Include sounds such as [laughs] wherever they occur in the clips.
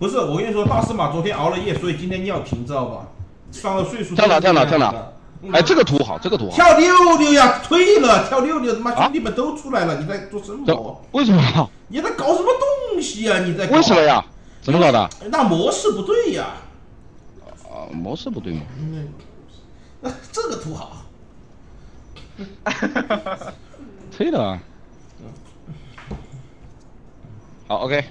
不是，我跟你说，大司马昨天熬了夜，所以今天尿频，知道吧？上了岁数。跳哪跳哪跳哪了？哎，这个图好，这个图好。跳六六呀，退了，跳六六，他妈啊兄弟们都出来了，你在做什么？为什么？你在搞什么东西呀？你在搞为什么？呀？怎么搞的？那模式不对呀。啊，模式不对吗？嗯，那这个图好。[laughs] 退了啊。好，OK。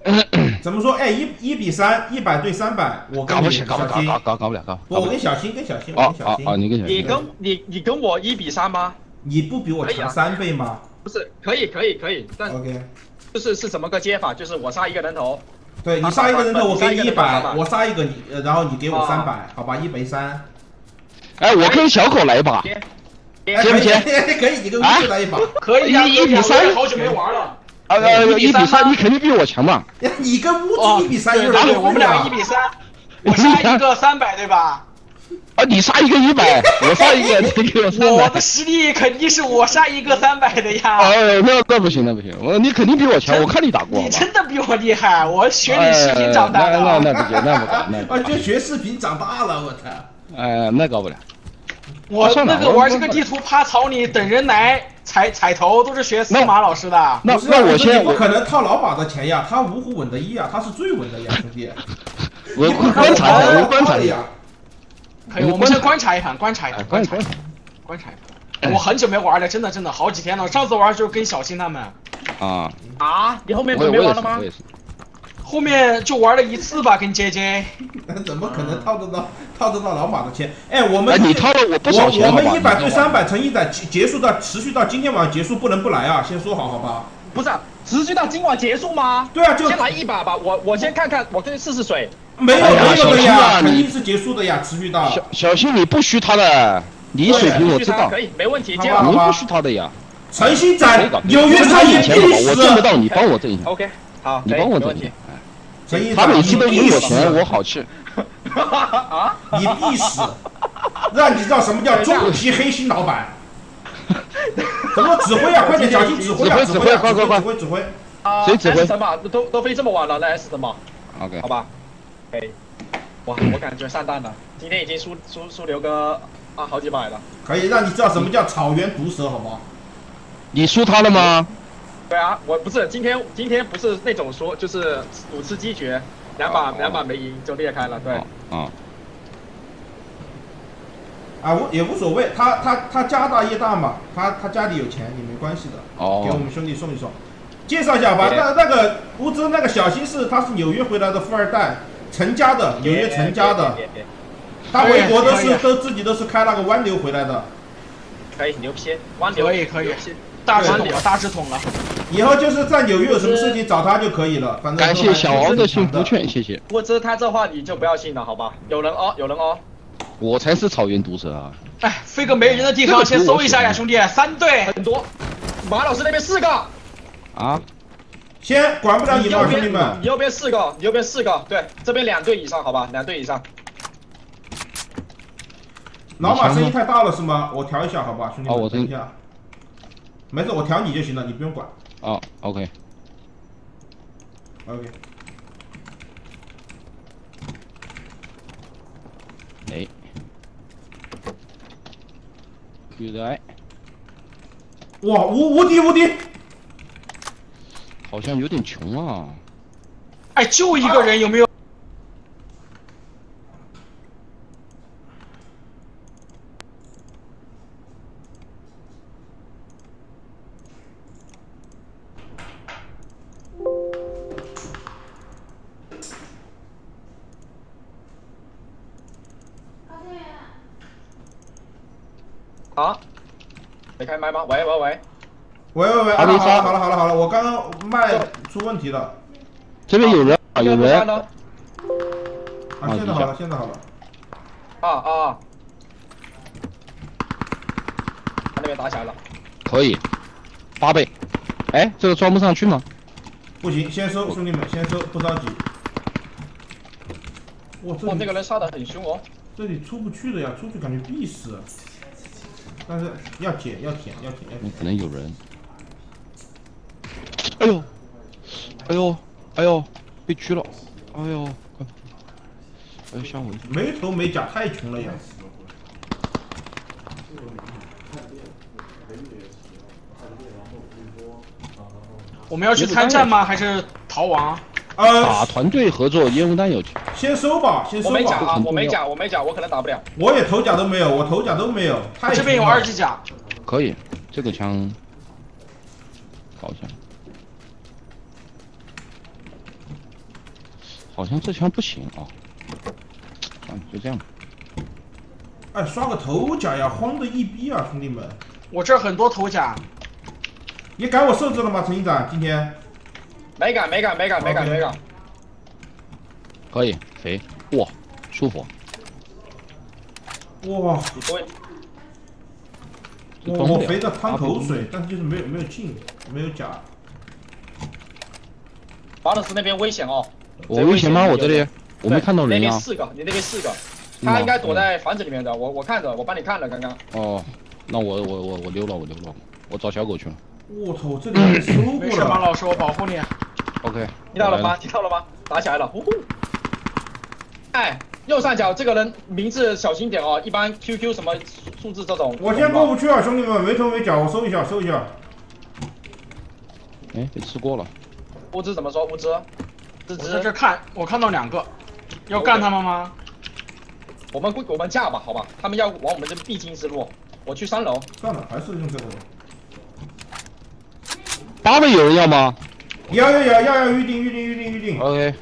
[coughs] 怎么说？哎，一一比三，一百对三百，我搞不起，搞不搞小新，搞搞搞不了，搞我。跟小新跟小新，我哦跟小新，哦哦，你跟小新。你跟你你跟我一比三吗？你不比我强三倍吗不是，可以可以可以，但？OK，就是是怎么个接法？就是我杀一个人头，对你杀一个人头，我给你一百，我杀一个你，呃然后你给我哦三百，好吧，一比三。哎，我跟小狗来一把。接不接可以，你跟啊吴来一把。可以呀，一可以呀一比三好久没玩了。啊呃，一比三一比三，吗你肯定比我强嘛。你跟乌哦鸡一比三对对对，有点过我们俩一比三，[laughs] 我杀一个三百对吧？啊，你杀一个一百，我杀一个，你给我三百我的。实力肯定是我杀一个三百的呀。哎，那那不行，那不行，我你肯定比我强，我看你打过，你？真的比我厉害，我学你视频长大的那那。那不行，那不 [laughs] 搞，那不啊，学视频长大了，我操！哎，那搞不了。我那个玩这个地图趴草里等人来踩踩头，都是学司马老师的。那那我先我不可能套老马的钱呀，他五虎稳的一呀，他是最稳的呀，兄弟。[laughs] 我观察一下，套我观察一下呀。。可以，我们先观察一盘，观察一盘，哎观察观察一盘，观察一盘。我很久没玩了，真的真的好几天了。上次玩就是跟小新他们，啊，啊，你后面没玩了吗我？也是。后面就玩了一次吧，跟 JJ。那 [laughs] 怎么可能套得到套得到老马的钱？哎，我们哎，你套了我不少钱？我我们一百对三百乘一百结结束到持续到今天晚上结束，不能不来啊！先说好好吧？不是啊，持续到今晚结束吗？对啊，就先来一把吧，我我先看看，我先试试水。没有哎没有的呀，肯定是结束的呀，持续到。小小心你不虚他的，你水平我知道可，以，没问题，接了你不虚他的呀。诚心可以展搞，纽约他商业以前好吧，我挣得必到，你帮我挣一下，OK，好，你可以帮我挣一下他每次都你必死赢我钱，我好气。[laughs] 啊，你必死，让你知道什么叫终极黑心老板。怎么指挥啊？快点，小心指挥啊！指挥挥啊，快快快指挥指挥。啊谁指挥 S 什么？都都飞这么晚了，那 S 什么？OK，好吧，可以。哇，我感觉上当了，今天已经输输输刘哥啊好几百了。可以让你知道什么叫草原毒蛇，好不好？你输他了吗？对啊，我不是今天今天不是那种说就是五次击决，两把哦两把没赢就裂开了，对。啊，啊，无也无所谓，他他他家大业大嘛，他他家里有钱也没关系的，哦。给我们兄弟送一送。介绍一下吧，对。那那个乌兹那个小新是他是纽约回来的富二代，成家的，纽约成家的，他回国都是都自己都是开那个湾流回来的，可以牛批，弯流可以可以大直对筒了，大直筒了。以后就是在纽约有什么事情找他就可以了，反正感谢小王的幸福券。谢谢。不知他这话你就不要信了，好吧？有人哦，有人哦。我才是草原毒蛇啊！哎，飞个没人的地方，先搜一下呀，兄弟，三队。很多，马老师那边四个，啊，先管不了你右们，兄弟边们你。右边四个，你右边四个，对，这边两队以上，好吧？两队以上。老马声音太大了是吗？我调一下好吧，兄弟们，哦我听等一下。没事，我调你就行了，你不用管。哦，OK，OK。哎，Q 的爱哇，无无敌无敌！好像有点穷啊。哎，就一个人有没有？啊？没开麦吗？喂喂喂，喂喂喂，好了好了好了好了好了，我刚刚麦出问题了。这边有人啊，有人。啊，现在好了，现在好了。啊啊！他那边打起来了。可以，八倍。哎，这个装不上去吗？不行，先收，兄弟们，先收，不着急。哇，这哇，那个人杀的很凶哦。这里出不去的呀，出去感觉必死。但是要捡，要捡，要捡，要舔。那可能有人。哎呦，哎呦，哎呦，被狙了，哎呦，快！哎呦，吓我一跳！没头没甲，太穷了呀！我们要去参战吗？还是逃亡？打呃，团队合作，烟雾弹有去。先收吧，先收吧。我没甲啊，我没甲，我没甲，我可能打不了。我也头甲都没有，我头甲都没有，他这边有二级甲，可以，这个枪搞一下。好像这枪不行啊。算了，就这样吧。哎，刷个头甲呀，慌的一逼啊，兄弟们！我这很多头甲。你改我设置了吗，陈营长？今天没敢，没敢，没敢，没敢，OK 没敢。可以，肥，哇，舒服。哇，你不会，我我肥的淌口水，但是就是没有没有进，没有甲。巴勒斯那边危险哦。我危险吗？我这里我没看到人啊。那边四个，你那边四个，他应该躲在房子里面的。我我看着，我帮你看了刚刚。哦，那我我我我溜了，我溜了，我找小狗去了。我操，这里被收过没事，马。老师，我保护你。OK，听到了吗？听到了吗？打起来了，呼呼！哎，右上角这个人名字小心点哦，一般 QQ 什么数字这种。我先过不去啊，兄弟们，没头没脚，我搜一下，搜一下。哎，被吃过了。物资怎么说？物资，这资，儿看，我看到两个，要干他们吗？我们我们架吧，好吧？他们要往我们这必经之路。我去三楼，算了，还是用这个吧。八位有人要吗要要要要要预定预定预定预定。？OK。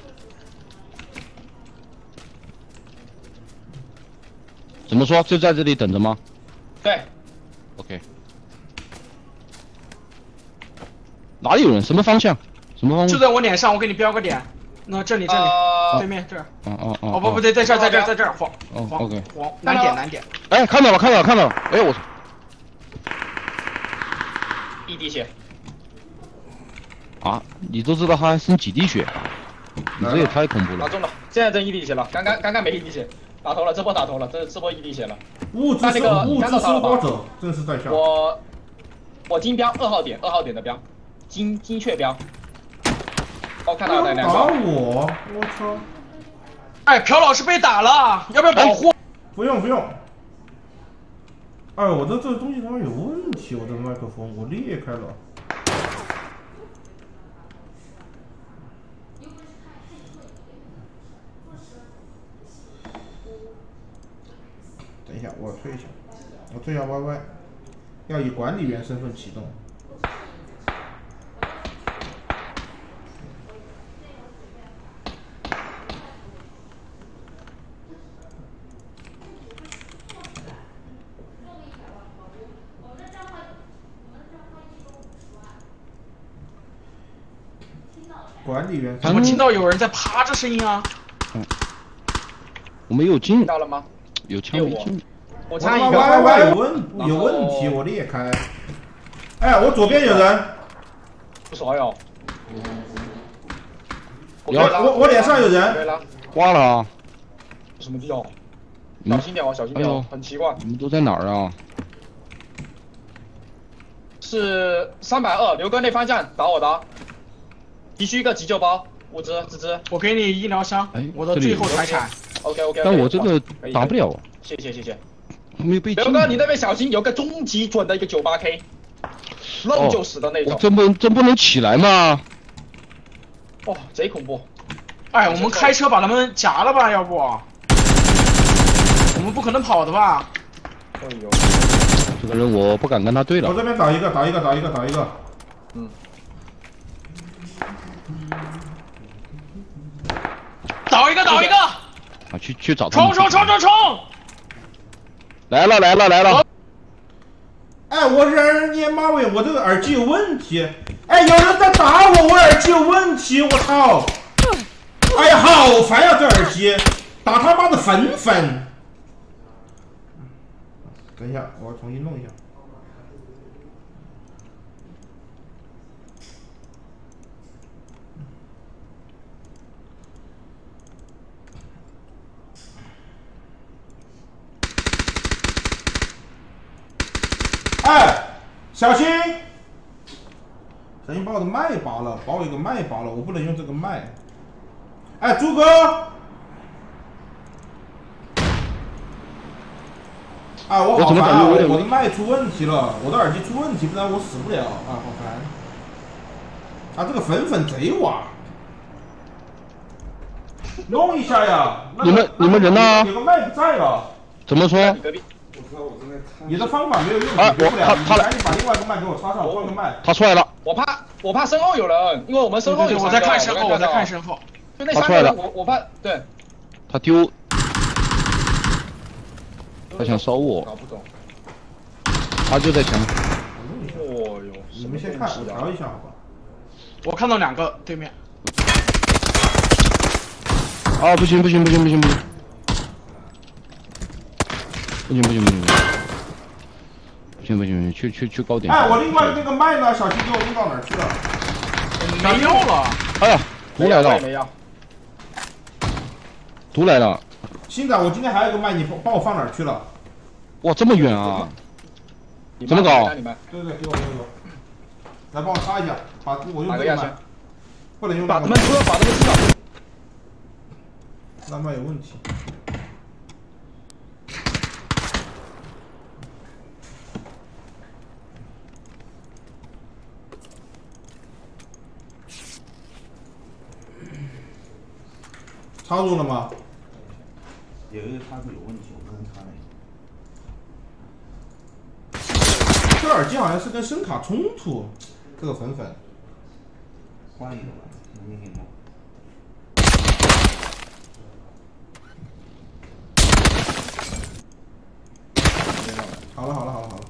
怎么说？就在这里等着吗对，？OK。哪里有人？什么方向？什么方向就？在我脸上，我给你标个点。那这里这里，呃对，面这儿。哦哦哦。哦不不对，在这儿在这儿在这儿，黄哦黄 OK 黄难点难点。哎，看到了，看到了，看到了。哎，我操！一滴血，啊，你都知道他还剩几滴血？你这也太恐怖了。打中了，现在剩一滴血了，刚刚刚刚没一滴血，打头了，这波打头了，这这波一滴血了。物资收那那个物资收刮者，正是在下。我我金标二号点，二号点的标，精精确标。哦，看到了两打，我，我操！哎，朴老师被打了，要不要保护？不用不用。哎，我的这个东西他妈有问题，我的麦克风我裂开了。等一下，我退一下，我退一下 YY，要以管理员身份启动。管理员怎么听到有人在趴着声音啊？我们有进听，到了吗？有枪没进。我他妈我差一个 YY 有问有问题，我裂开。哎，我左边有人，不熟哟。我我我脸上有人，挂了啊！什么地方？小心点哦，小心点哦哎呦，很奇怪。你们都在哪儿啊？是三百二，刘哥那方向打我的，急需一个急救包，物资滋滋。我给你医疗箱哎，我的最后财产。OK OK。但我这个打不。了，谢谢谢谢。我没有被禁。刘哥，你那边小心，有个终极准的一个九八 K，愣就死的那我种。真不真不能起来吗？哇，贼恐怖。哎，我们开车把他们夹了吧，要不？我们不可能跑的吧？哎呦，这个人我不敢跟他对了。我这边打一个，打一个，打一个，打一个。嗯倒一个，倒一个，啊，去去找他们。冲冲冲冲冲！来了来了来了！哎，我人你妈喂，我这个耳机有问题。哎，有人在打我，我耳机有问题，我操！哎呀，好烦呀、这耳机，打他妈的粉粉。等一下，我重新弄一下。哎，小心！小心把我的麦拔了，把我一个麦拔了，我不能用这个麦。哎，朱哥。啊，我我怎么好烦啊！感觉我的麦出问题了，我的耳机出问题，不然我死不了啊，好烦！啊，这个粉粉贼瓦，弄一下呀！那个你们你们人呢有个麦不在了，怎么说？你的方法没有用，啊解决不了。他他赶紧把另外一个麦给我插上，我换个麦。他出来了，我怕我怕身后有人，因为我们身后有对对对，我在看身后，我在看身，后。就那他出来了三个人，我我怕对，他丢，他想烧我，搞不懂。他就在墙。哦哟，你们先看，我调一下好吧？我看到两个对面，啊，不行不行不行不行不行，不行不行不行不行，不行不行，去去去高点。哎，我另外那个麦呢？小新给我弄到哪儿去了？没用了。哎呀，毒来了，没要，毒来了！新仔，我今天还有个麦，你帮帮我放哪儿去了？哇，这么远啊！怎么搞对对，给我给我，来帮我插一下，把我用这个麦，不能用那个，把他们出，把他们出。那麦有问题。插入了吗？有一个插头有问题，我不能插那个。这耳机好像是跟声卡冲突，这个粉粉。换一个吧，能听吗？好了好了好了好了。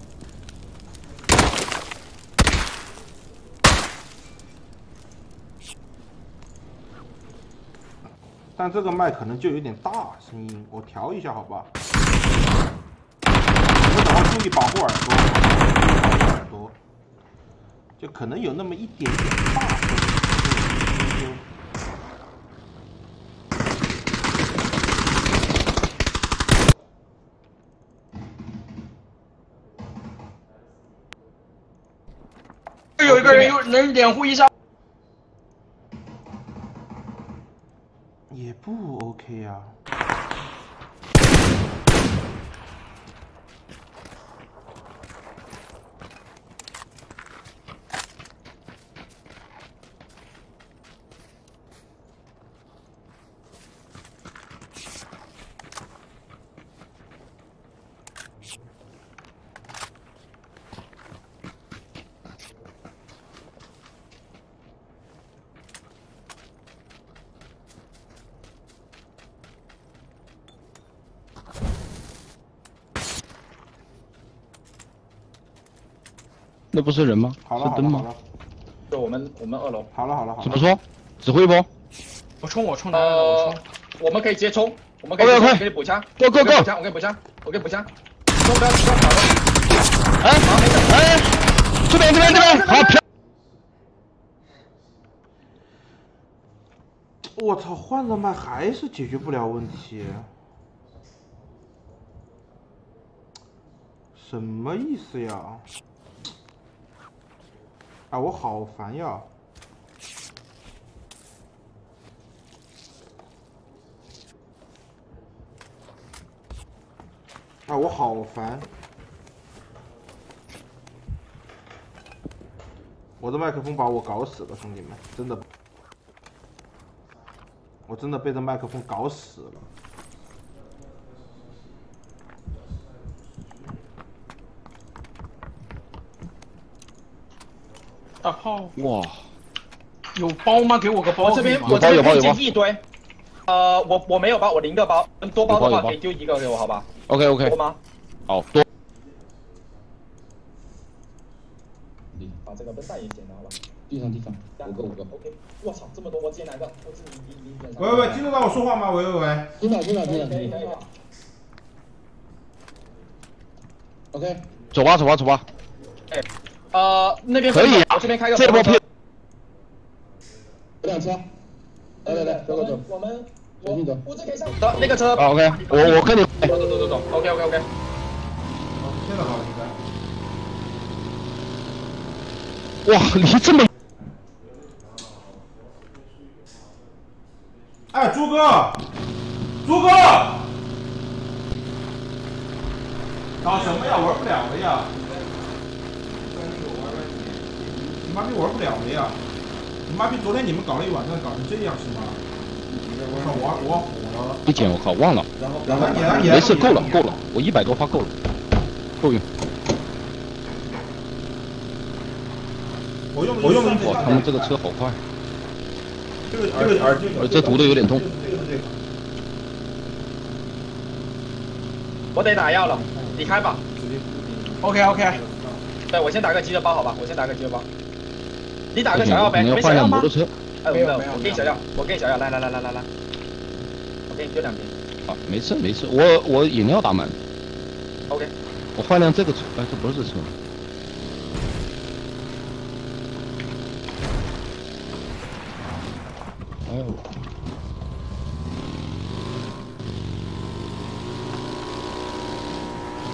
但这个麦可能就有点大声音，我调一下好吧？你们等会注意保护耳朵，保护耳朵，就可能有那么一点点大声音。有一个人有能掩护一下。不 OK 啊。那不是人吗？好了是灯吗？好了好了就我们我们二楼，好了好了好了。怎么说？指挥不？我冲我冲男人了，我呃冲。，我们可以直接冲，我们可以给你补枪 Go, go, 我给你 go 补枪，我给你补枪，我给你补枪，冲不要不要跑了，哎好没事，哎，这边这边这边，好漂。我操，换了麦还是解决不了问题，什么意思呀？啊，我好烦呀！啊，我好烦！我的麦克风把我搞死了，兄弟们，真的。我真的被这麦克风搞死了。大炮哇，有包吗？给我个包我这边我这边有包有包捡一堆，呃，我我没有包，我零个包，多包的话可以丢一个给我，好吧？OK OK，多吗？好多。把这个笨蛋也捡到了。地上地上，五个五个。OK，我操，这么多，我捡哪个？喂喂喂，听得到我说话吗？喂喂喂，听到听到听到可以可以。OK，走吧走吧走吧。哎，呃，那边可以啊我这边开个这波车片。有辆车，来来来，走走走，我们小心走。我这可以上的那个车。好 OK，我我跟你。走走走走走，OK OK OK。现在好了，现在。哇，离这么。哎，哎，朱哥，朱哥，搞什么呀？玩不了了呀！你妈逼玩不了了呀！你妈逼昨天你们搞了一晚上，搞成这样是吗？我操，我我火了！一捡我靠忘了，然后然后没事够了够了，我一百多发够了，够用。我用我用的哇，他们这个车好快，这个这个耳机，呃这毒的有点痛。我得打药了，你开吧。OK OK，对，我先打个急救包，好吧，我先打个急救包。你打，个小药呗，你要没小药吗换辆摩托？车。哎，没有没有我给你小药，我给你小药，来来来来来来，我给你丢两瓶。啊，没事没事，我我饮料打满，OK，我换辆这个车，哎，这不是车。哎呦，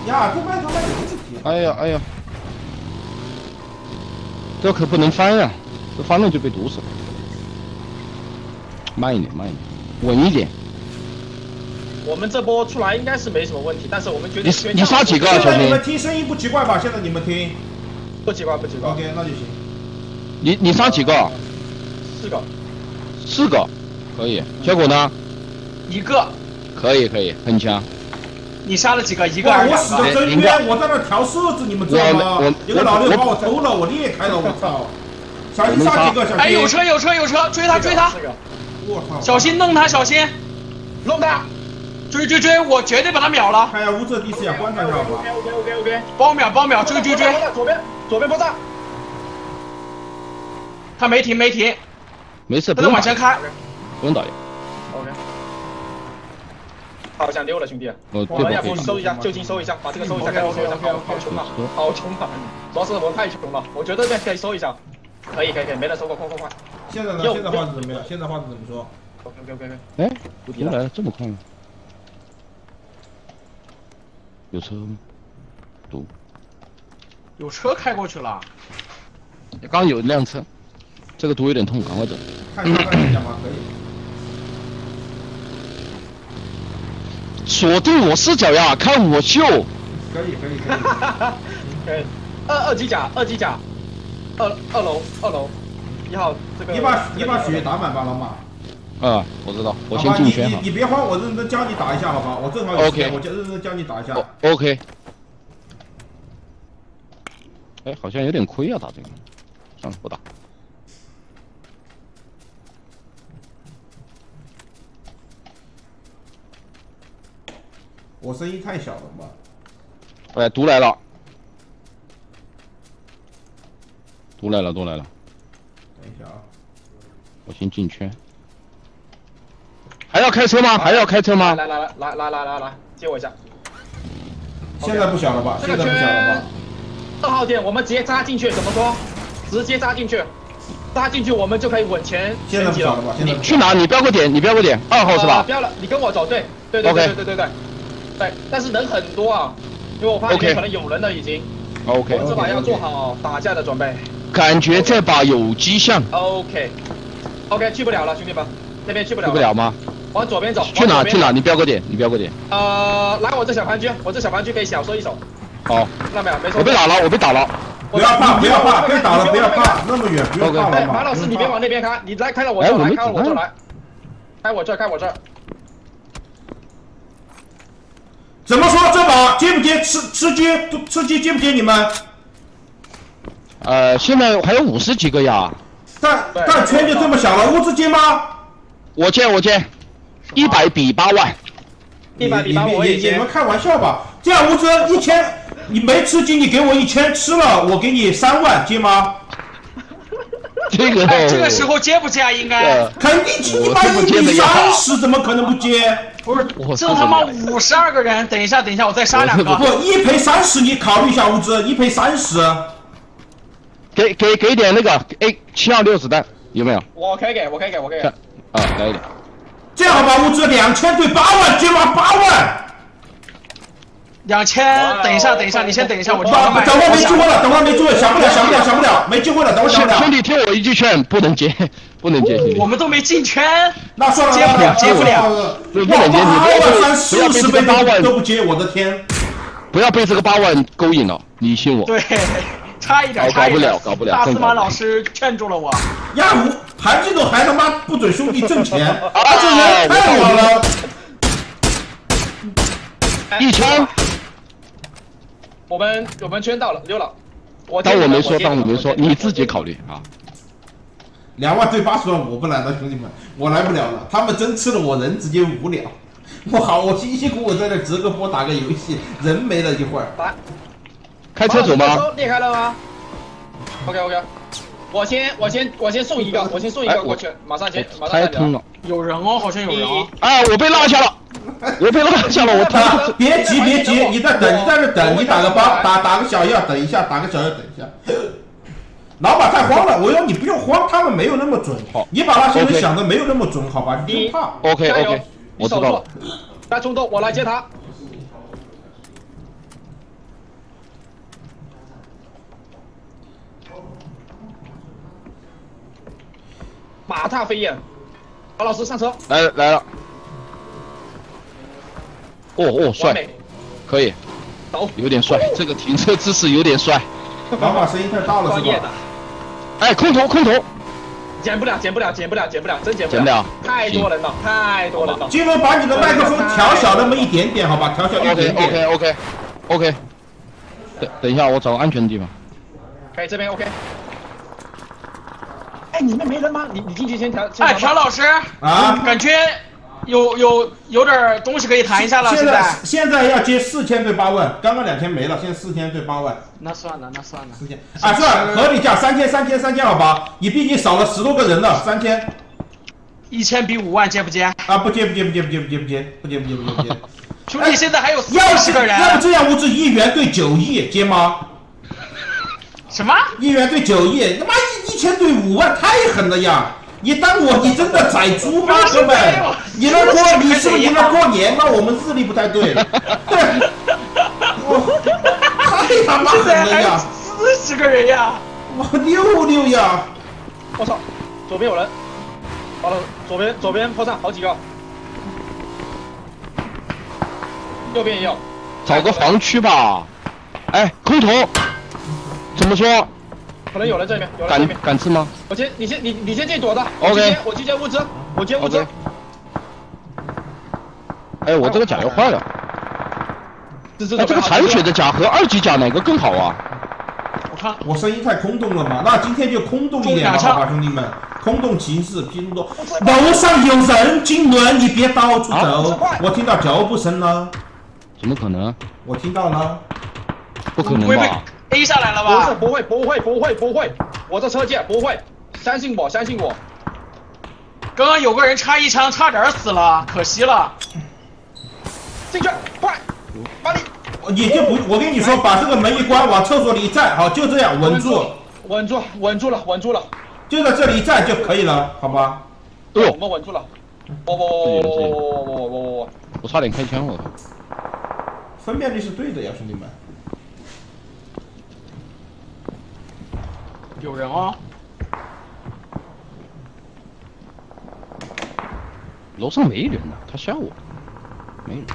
呀，这麦他妈有问题！哎呀哎呀，这可不能翻啊，这翻了就被毒死了。慢一点慢一点，稳一点。我们这波出来应该是没什么问题，但是我们决定你你杀几个啊小明现在你们？听声音不奇怪吧？现在你们听不奇怪不奇怪，，OK，那就行。你你杀几个？四个。四个，可以。结果呢？一个，可以可以，很强。你杀了几个？一个？我死的真冤！我在那调设置，你们知道吗我我？有个老六把我偷了，我裂开了，我操！小心杀几个，小心！哎，有车有车有车，追他追他，我操！小心弄他，小心弄他。追追追，我绝对把他秒了，看一下乌这第四呀，观察一下好吧 OK。OK OK OK。包秒包秒，追追追，左边左边爆炸。他没停没停，没事，不他在用，往前开，不用打药。OK。好像溜了，兄弟。我这波可以收一下，就近收一下，把这个收一下，OK，赶紧收一下好穷啊，好穷啊！主要是我太穷了，我觉得这可以收一下。可以可以可以，没人收过，快快快现在呢？现在话是怎么样？现在话是怎么说？！OK OK OK。哎，又来了，这么快吗？有车吗？堵。有车开过去了，刚有一辆车，这个堵有点痛，赶快走。看一下看一下吧，可以。锁定我视角呀，看我秀。可以可以可以。可以。[laughs] 二二级甲，二级甲，二二楼二楼，一号这个。你把你把血打满吧，老马。啊，我知道，我先进圈哈你。你别慌，我认真教你打一下，好吧？我正好有时间 OK 我就认真教你打一下。哦 OK。哎，好像有点亏啊，打这个。算了，不打。我声音太小了吧？哎，毒来了。毒来了，都来了。等一下啊。我先进圈。还要开车吗？还要开车吗？来来来来来来来来，接我一下。现在不小了吧？这个现在不小了圈吧？二号点，我们直接扎进去，怎么说？直接扎进去，扎进去我们就可以稳前现在前几了。不小了吧？现在你去哪？你标个点，你标个点，二号是吧呃不？要了，你跟我走，对对对对对对对对，但是人很多啊，因为我发现可能有人了已经。OK，我们这把要做好打架的准备。感觉这把有迹象，OK OK，去不了了，兄弟们，那边去不了。去不了。吗？往左边走。去哪？去哪？？你标个点，你标个点。呃，来我这小盘区，我这小盘区可以小收一手，好，看到没有？没错。我被打了，我被打了。不要怕，不要怕，被打了不要怕，那么远不要怕哎，了。马老师，你别往那边开，你来开到我这开到我这来，开我这儿，开我这。怎么说这把接不接？吃吃鸡吃鸡接不接你们？呃，现在还有五十几个呀，但对但圈就这么小了，物资接吗？我接我接，一百比八万，一百比八万我也接你你们。开玩笑吧？这样物资一千，你没吃鸡，你给我一千，吃了我给你三万，接吗？这个哎，这个时候接不接啊？应该呃，肯定接，一比是不接的呀三十，怎么可能不接？不是我，这他妈五十二个人，等一下等一下，我再杀两我个。不，一赔三十，你考虑一下物资，一赔三十。给给给点那个 A 七二六子弹有没有？我可以给，我可以给，我可以给。啊，来一点。这样好吧，物资两千对八万，接吗？八万。两千，等一下，等一下，你先等一下，我去等把麦。等会没机会了，等会没机会，想不了，想不了，想不了，没机会了，等会儿想不了。兄兄弟听我一句劝，不能接，不能接，兄弟我。们都没进圈，那算了，接不了接不了了不不能接你不要八万三不要四十被这倍八万都不接，我的天！不要被这个八万勾引了，你信我。对，差一点，搞差一点，搞不了搞不了大司马老师劝住了我。呀，我韩进总还他妈不准兄弟挣钱，啊啊，这人太好了。一枪，我们我们圈到了，溜了。我当我没说，当我没说，你自己考虑啊。两万对八十万，我不来了，兄弟们，我来不了了。他们真吃了我人，直接无聊。我好，我辛辛苦苦在这直个播打个游戏，人没了一会儿。来，开车走吗？裂开了吗？OK OK，我先我先我先送一个，我先送一个过去，马上接，马上下掉。开通了。有人哦，好像有人哦。哎，我被落下了，[laughs] 我被落下了，我他啊，别急别急，你在等，你在这等，你打个包，打打个小药，等一下，打个小药，等一下。老板太慌了，我说你不用慌，他们没有那么准好，你把那些人想的没有那么准，好吧？你不怕。OK OK，我知道了。。来冲动，我来接他。马踏飞燕，高老师上车，来来了。哦哦，帅，完美，可以，走，有点帅，这个停车姿势有点帅。老马声音太大了是专业的吧？，哎，空投空投，捡不了，捡不了，捡不了，捡不了，真捡不减不了太多人了，太多人了。金龙把你的麦克风调小那么一点点，好吧？调小一 OK 点点。OK OK OK，等等一下，我找个安全的地方。可以，这边 OK。哎，你们没人吗？你你进去先调。先哎，调朴老师，啊感觉有有有点东西可以谈一下了，现在现在。要接四千对八万，刚刚两千没了，现在四千对八万，那算了，那算了。四千啊，算了，合理价三千三千三千，好吧？你毕竟少了十多个人了，三千一千比五万接不接？啊，不接不接不接不接不接不接不接不接不接不接。兄弟，现在还有四要十个人。要不这样，我只一元对九亿接吗？什么？一元对九亿，他妈一一千对五万，太狠了呀！你当我你真的宰猪吗，哥们？你那过你是不是你那过年吗？我们日历不太对。对，我太他妈狠了呀！四十个人呀！我六六呀！我操，左边有人，完了，左边左边坡上好几个，右边也有，找个防区吧。哎，空投，怎么说？可能有人这边，有人这敢边，敢吃吗？我先你先你你先进左的我 OK 去接我去接物资，我接物资 OK，哎，我这个甲又坏了。这这哎，这个残血的甲和二级甲哪个更好啊？我看我声音太空洞了嘛？那今天就空洞一点吧，中两好吧，兄弟们，空洞骑士拼多多。楼上有人，金轮，你别到处走。我听到脚步声了，怎么可能？我听到了。不可能不会被吧？A 下来了吧不是？不会不会不会不会，我这车界不会，相信我相信我，刚刚有个人差一枪，差点死了，可惜了。进去快，把你你就不，我跟你说，把这个门一关，往厕所里一站，好，就这样稳住，稳住稳住了稳住了，就在这里一站就可以了，好吗？对？我们稳住了，我我我我我我我我我我。我差点开枪，了！分辨率是对的呀，兄弟们。有人哦，楼上没人呢，他吓我。没人。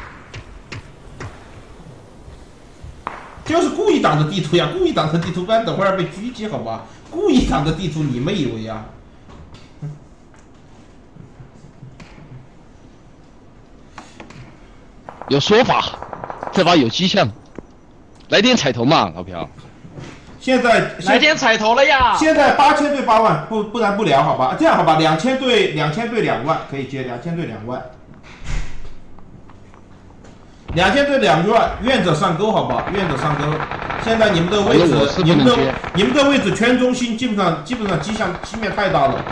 就是故意挡着地图呀，故意挡着地图，不然等会儿被狙击，好吧？故意挡着地图，你们以为呀？有说法，这把有迹象。来点彩头嘛，老朴。现在来点彩头了呀！现在八千对八万，不不然不聊，好吧？这样好吧，两千对两千对两万可以接，两千对两万，两千对两万，愿者上钩，好吧？愿者上钩。现在你们的位置你们的你们的位置圈中心基本上基本上机向机面太大了，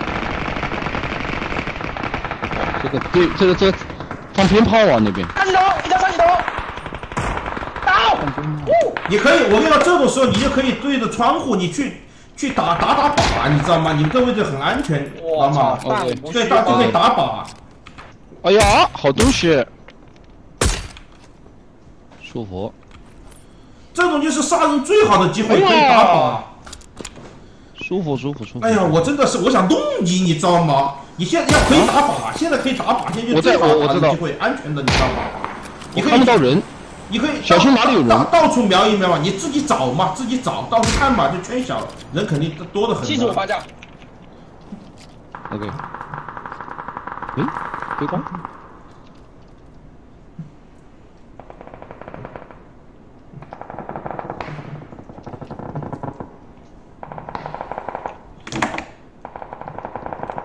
这个对，这个这个放鞭炮啊那边。三级头，三级头，到，你可以，我跟你说，这种时候你就可以对着窗户，你去去打打打靶，你知道吗？你们这位置很安全，知道吗，？对，不虚大就可以啊！打靶。哎呀，好东西，舒服。这种就是杀人最好的机会，可以打靶。舒服舒服舒服。哎呀，我真的是我想弄你，你知道吗？你现在要可以打靶，现在可以打靶，现在就最好打的机会，安全的，你知道吗？你我可以看不到人，你可以小心哪里有人到到处瞄一瞄嘛，你自己找嘛，自己找，到处看嘛，就圈小，人肯定多的很的。七十五发架，OK。诶，回光。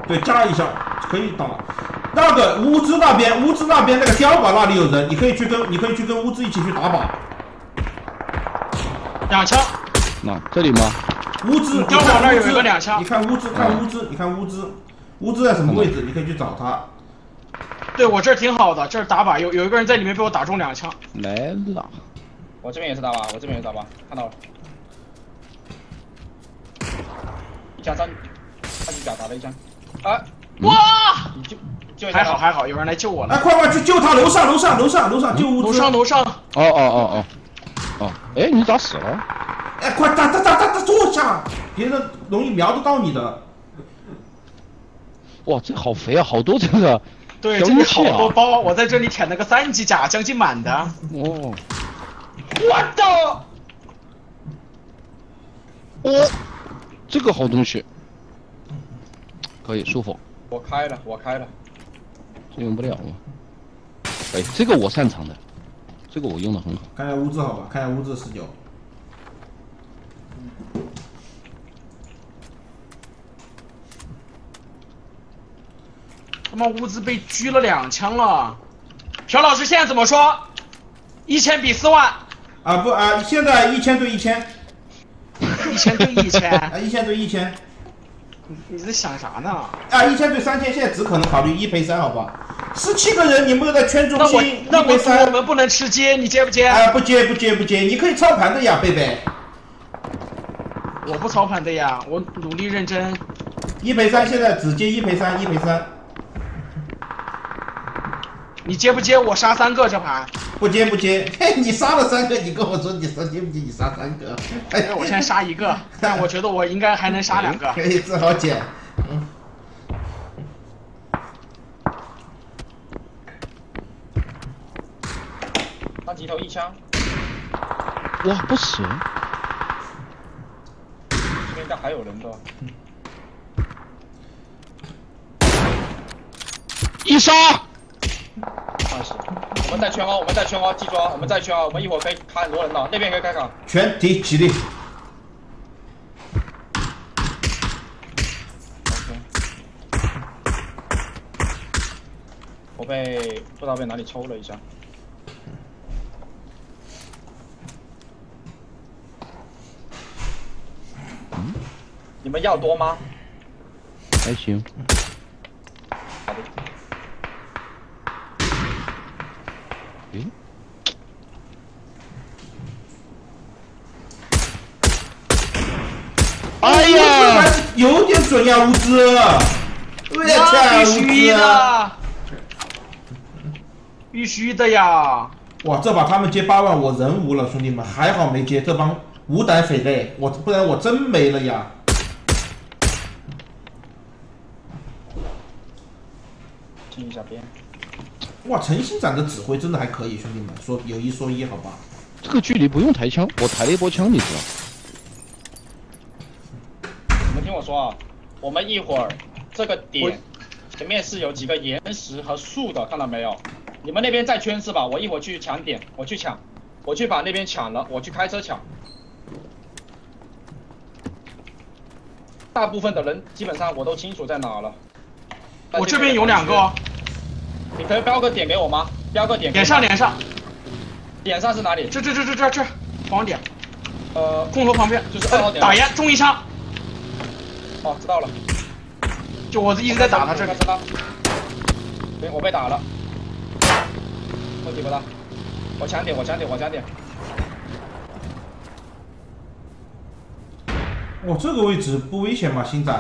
对，加一下可以打。那个乌兹那边，乌兹那边那个碉堡那里有人，你可以去跟你可以去跟乌兹一起去打靶。两枪，那这里吗？乌兹，嗯碉堡那有一个两枪你看乌兹，看乌兹，你看乌兹，乌兹在什么位置？你可以去找他。对我这儿挺好的，这儿打靶有有一个人在里面被我打中两枪，来了。我这边也是打靶，我这边也是打靶，看到了。一枪三，他就脚打了一枪，啊，哇，你还好还好，有人来救我了哎，快快去救他！楼上，楼上，楼上，楼上救物资。楼上楼上，哦哦哦哦。哦，哎，你咋死了？哎，快打打打打打坐下，别人容易瞄得到你的。哇，这好肥啊，好多这个。对，这里好多包，我在这里舔了个三级甲，将近满的，哦。我的，哦，这个好东西。可以舒服，我开了，我开了，这用不了吗？哎，这个我擅长的，这个我用的很好。看一下乌兹好吧，看一下乌兹十九。他妈乌兹被狙了两枪了，朴老师现在怎么说？一千比四万，啊不啊，现在一千对一千，一千对一千，啊一千对一千，你在想啥呢？啊一千对三千，现在只可能考虑一赔三好不好？十七个人，你们又在圈中心，那赔三，们不能吃鸡，你接不接？啊不接不接不接，你可以操盘的呀，贝贝，我不操盘的呀，我努力认真。一赔三，现在只接一赔三，一赔三，你接不接？我杀三个这盘。不接不接，[laughs] 嘿，你杀了三个，你跟我说你杀接不接？你杀三个，哎哎，我现在杀一个，[laughs] 但我觉得我应该还能杀两个。可以正好捡，嗯。他几头一枪，哇，不行。这边应该还有人的，一杀。在圈哦，我们在圈哦，记住哦，我们在圈哦，我们一会儿可以卡很多人的，那边可以开砍，全体起立。OK。我被不知道被哪里抽了一下，你们要多吗？还行。好的，哎呀，是有点准呀，乌兹。我的那天，必须。的，必须的呀！哇，这把他们接八万，我人无了，兄弟们，还好没接这帮无胆匪类，我不然我真没了呀。听一下边。哇，陈星展的指挥真的还可以，兄弟们，说有一说一，好吧？这个距离不用抬枪，我抬了一波枪，你知道？你们听我说啊，我们一会儿这个点前面是有几个岩石和树的，看到没有？你们那边在圈是吧？我一会儿去抢点，我去抢，我去把那边抢了，我去开车抢。大部分的人基本上我都清楚在哪了。我这边有两个，哦，你可以标个点给我吗？标个点给我。脸上点上，点上是哪里？这这这这这这，黄点，呃，空投旁边，就是二号点。打烟中一枪，哦，知道了。就我一直在打他这里我。知道。对，我被打了。问题不大。我抢点，我抢点，我抢点。哇，这个位置不危险吗？星仔？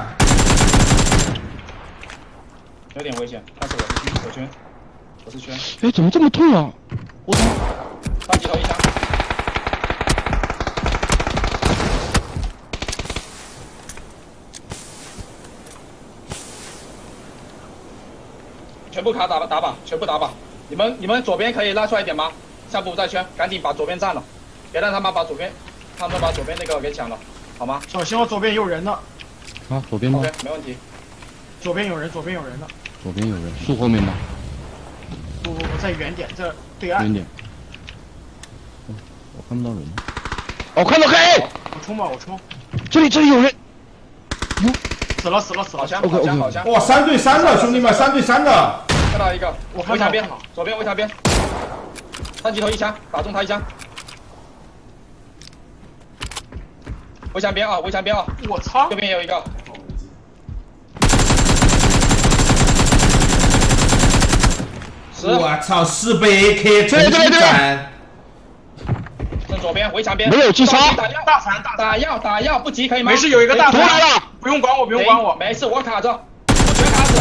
有点危险，但是我是圈，我圈，我是圈。哎，怎么这么痛啊？我操！他几头一枪。全部卡打打靶，全部打靶。你们你们左边可以拉出来一点吗？下步再圈，赶紧把左边占了，别让他们把左边，他们把左边那个给抢了，好吗小心，我左边有人呢，啊，左边吗？？OK，没问题。左边有人，左边有人呢。左边有人，树后面吗？不不不，在远点，这对岸远。点。哦我看不到人。哦，看到黑，我冲吧，我冲。这里这里有人。死了死了死了！好枪好枪，好枪。哇，三对三的兄弟们，三对三的，看到一个，我围墙边左边围墙边，三级头一枪，打中他一枪。围墙边啊，围墙边啊，我操右！边也有一个。我操，四百 K 对重对对新斩，正左边围墙边。没有击杀打药，打药，打药，不急可以吗？没事，有一个大出来，了，不用管我，不用管我，没事，我卡着，我全卡死。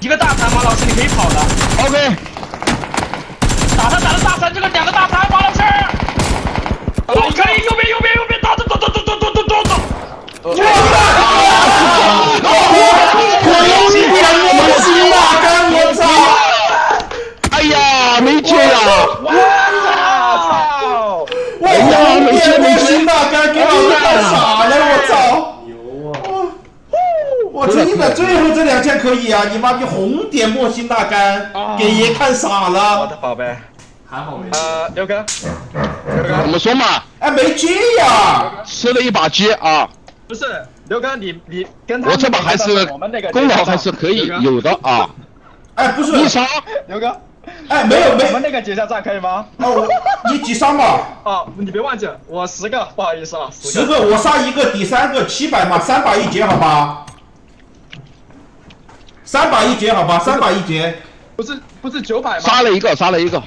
一个大残，马老师你可以跑的，OK，打他打他大残，这个两个大残，马老师，我可以，右边右边右边，打走走走走走走走走走。红点莫辛纳甘，我操！哎呀，没接呀！哇操！我红点莫辛纳甘给老子干傻了，我操！牛啊！我真的最后这两件可以啊！你妈逼红点莫辛纳甘，给爷看傻了我。的宝贝，还好没呃，刘哥，刘哥怎，么说嘛？哎，没狙呀！吃了一把鸡啊！不是刘哥，你你跟他我这把还是我们那个功劳还是可以有的啊！哎，不是，你杀，刘哥，哎，没有没我们那个结下账可以吗？哦，我你几杀嘛？[laughs] 哦，你别忘记，我十个，不好意思啊，十个我杀一个，抵三个，七百嘛，三把一结，好吧？三把一结，好吧？三把一结。不是不是九百吗？杀了一个，杀了一个，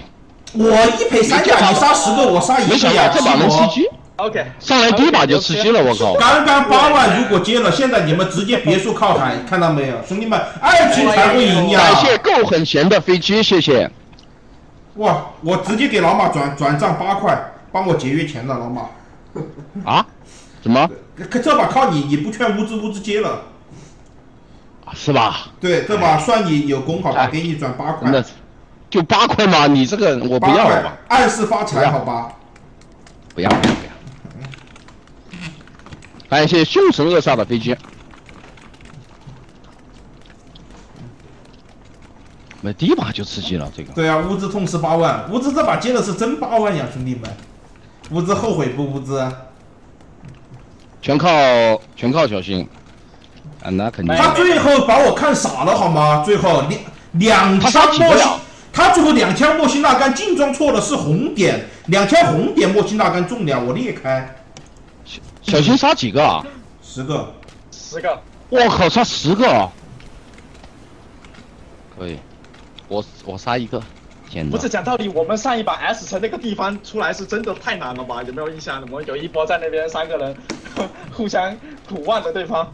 我一赔三甲，你杀十个，我杀一没想个呀到。这把能吃鸡，OK，上来第一把就吃鸡了，我靠！刚刚八万，如果接了，现在你们直接别墅靠海，看到没有，兄弟们，爱情才会赢呀！感谢够很闲的飞机，谢谢。哇，我直接给老马转转账八块，帮我节约钱了，老马。啊？怎么？这把靠你，你不劝乌兹乌兹接了。是吧？对，这把算你有功，好吧？给你转八块那，就八块嘛？你这个我不要了吧？，暗示发财，好吧？不要不要不要！感谢凶神恶煞的飞机。没第一把就吃鸡了，这个对啊，物资痛失八万，物资这把接的是真八万呀，兄弟们。物资后悔不？物资，全靠全靠小新。啊，那肯定。他最后把我看傻了，好吗？最后两两他杀枪莫辛几个，他最后两枪莫辛纳甘净装错了是红点，两枪红点莫辛纳甘中了，我裂开小心杀几个啊？十个。十个，我靠，杀十个啊！可以，我我杀一个，天哪！不是讲道理，我们上一把 S 城那个地方出来是真的太难了吧？有没有印象？我们有一波在那边三个人 [laughs] 互相苦望着对方，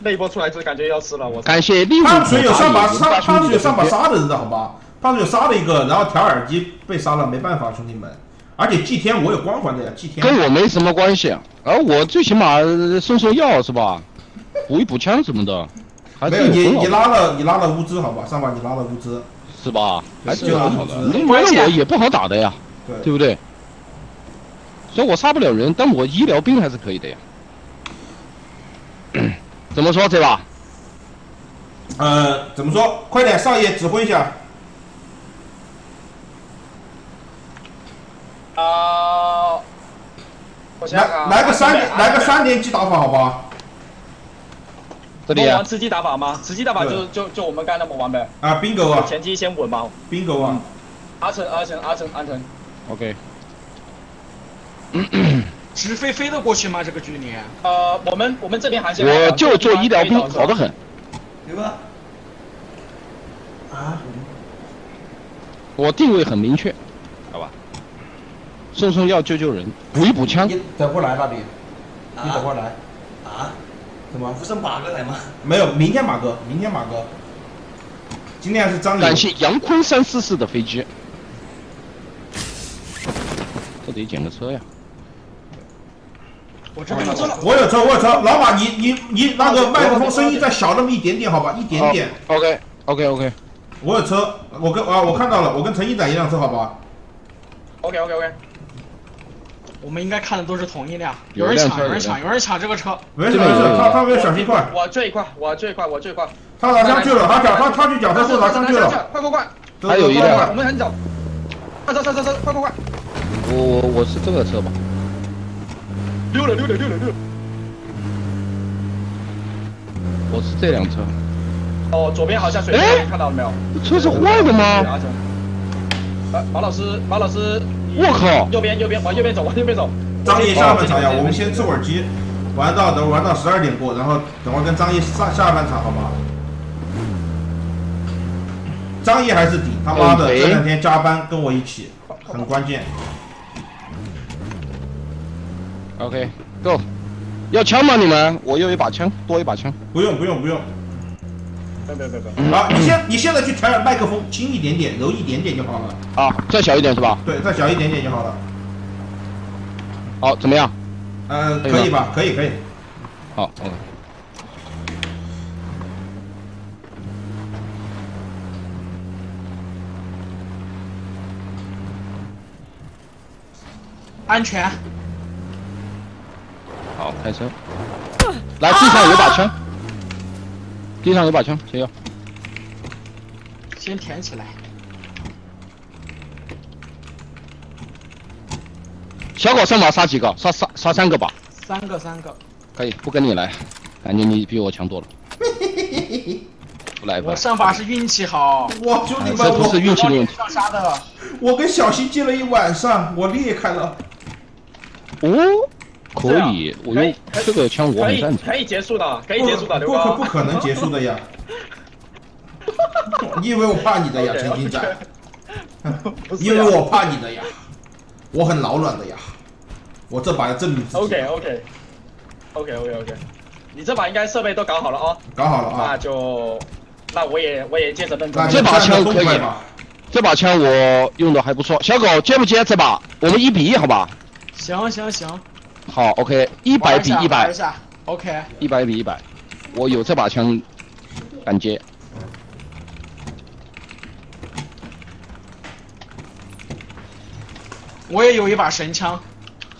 那一波出来就感觉要死了。我感谢利物浦胖水有上把杀，大胖水有上把杀的人的好吧？胖水有杀了一个，然后调耳机被杀了，没办法，兄弟们。而且祭天我有光环的呀，祭天。跟我没什么关系，而我最起码送送药是吧？补一补枪什么的，还没有你是有功劳你拉了你拉了乌兹好吧？上把你拉了乌兹，是吧？还是就很好的，是你没有我也不好打的呀，对对不对？所以我杀不了人，但我医疗兵还是可以的呀。怎么说这把？呃，怎么说？快点，少爷指挥一下。啊、我想想来个三连，来个三连击打法好吧？这里啊我玩，吃鸡打法吗？吃鸡打法就就就我们刚才那么玩呗，啊，bingo 啊前期先稳吧。，bingo 啊，阿成阿成阿成阿成，OK，直飞飞得过去吗？这个距离？呃，我们我们这边航线我就做医疗兵，好的。很。对吧？啊？我定位很明确，好吧？送送药救救人，补一补枪。你等会儿来那里，你等会儿来。啊？怎么？不是马哥来吗？没有，明天马哥，明天马哥。今天是张感谢杨坤三四四的飞机，这得捡个车呀。我这边有车了。我有车，我有车。老板，你你你那个麦克风声音再小那么一点点，好吧？一点点。OK OK OK，我有车，我跟啊我看到了，我跟陈一仔一辆车，好不好？OK OK OK，我们应该看的都是同一辆，有人抢，有人抢，有人抢这个车。没事没事，他他没有小心快，我这一块，我这一块，我这一块，他拿枪去了，他脚他他去脚他是拿枪去了，快快快！走还有一走走辆，我们很早。快走走走走，快快快！我我我是这个车吧？溜了溜了溜了溜了。我是这辆车。哦，左边好像水哎沟，你看到了没有？车是坏的吗？马老师，马老师，我靠右边右边往右边走，往右边走。张毅下半场呀，我们先吃会儿鸡，玩到等玩到十二点过，然后等会儿跟张毅上下半场好吗？张毅还是底，他妈的嗯这两天加班跟我一起，很关键。OK，Go。要枪吗？你们？我有一把枪，多一把枪。不用不用不用，别别别别。好，你现你现在去调点麦克风，轻一点点，柔一点点就好了。啊，再小一点是吧？对，再小一点点就好了。好，怎么样？呃，可以可以吧？可以可以。好，OK。安全，好，开车。来，地上有把枪，地上有把枪，谁要？先填起来。小狗上把杀几个？杀杀杀三个吧。三个三个，可以，不跟你来，感觉你比我强多了。[laughs] 不来吧，我上把是运气好，我，兄弟们，这不是我运气的问题。上杀的。我跟小新借了一晚上，我裂开了。哦，可以，我用这个枪我可以很赞成。可以结束的，可以结束的，刘不可哥。不可能结束的呀！[laughs] 你以为我怕你的呀 [laughs] 陈金仔？[laughs] 不是呀因为我怕你的呀，我很老卵的呀，我这把要证明自己。OK OK OK OK OK，你这把应该设备都搞好了哦，搞好了啊那啊！就那我也我也接着认真那。这把枪可以？这把枪我用的还不错，小狗接不接这把？我们一比一好吧？行行行，好，OK，一百比一玩百，OK。一百比一百，我有这把枪，敢接。我也有一把神枪，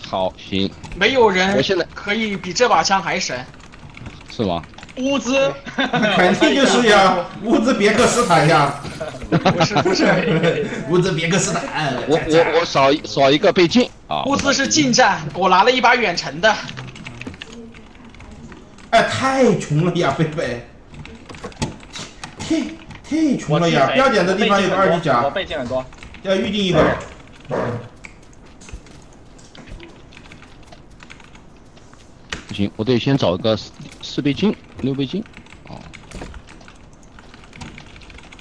好，行，没有人我现在可以比这把枪还神。是吗？乌兹，肯定就是呀，乌兹别克斯坦呀，不是不是，乌兹别克斯坦。我我我少一少一个倍镜啊！乌兹是近战，我拿了一把远程的。哎，太穷了呀，贝贝，太太穷了呀！标点的地方有个二级我甲。要预定一个。不行，我得先找一个四四倍镜、六倍镜。哦，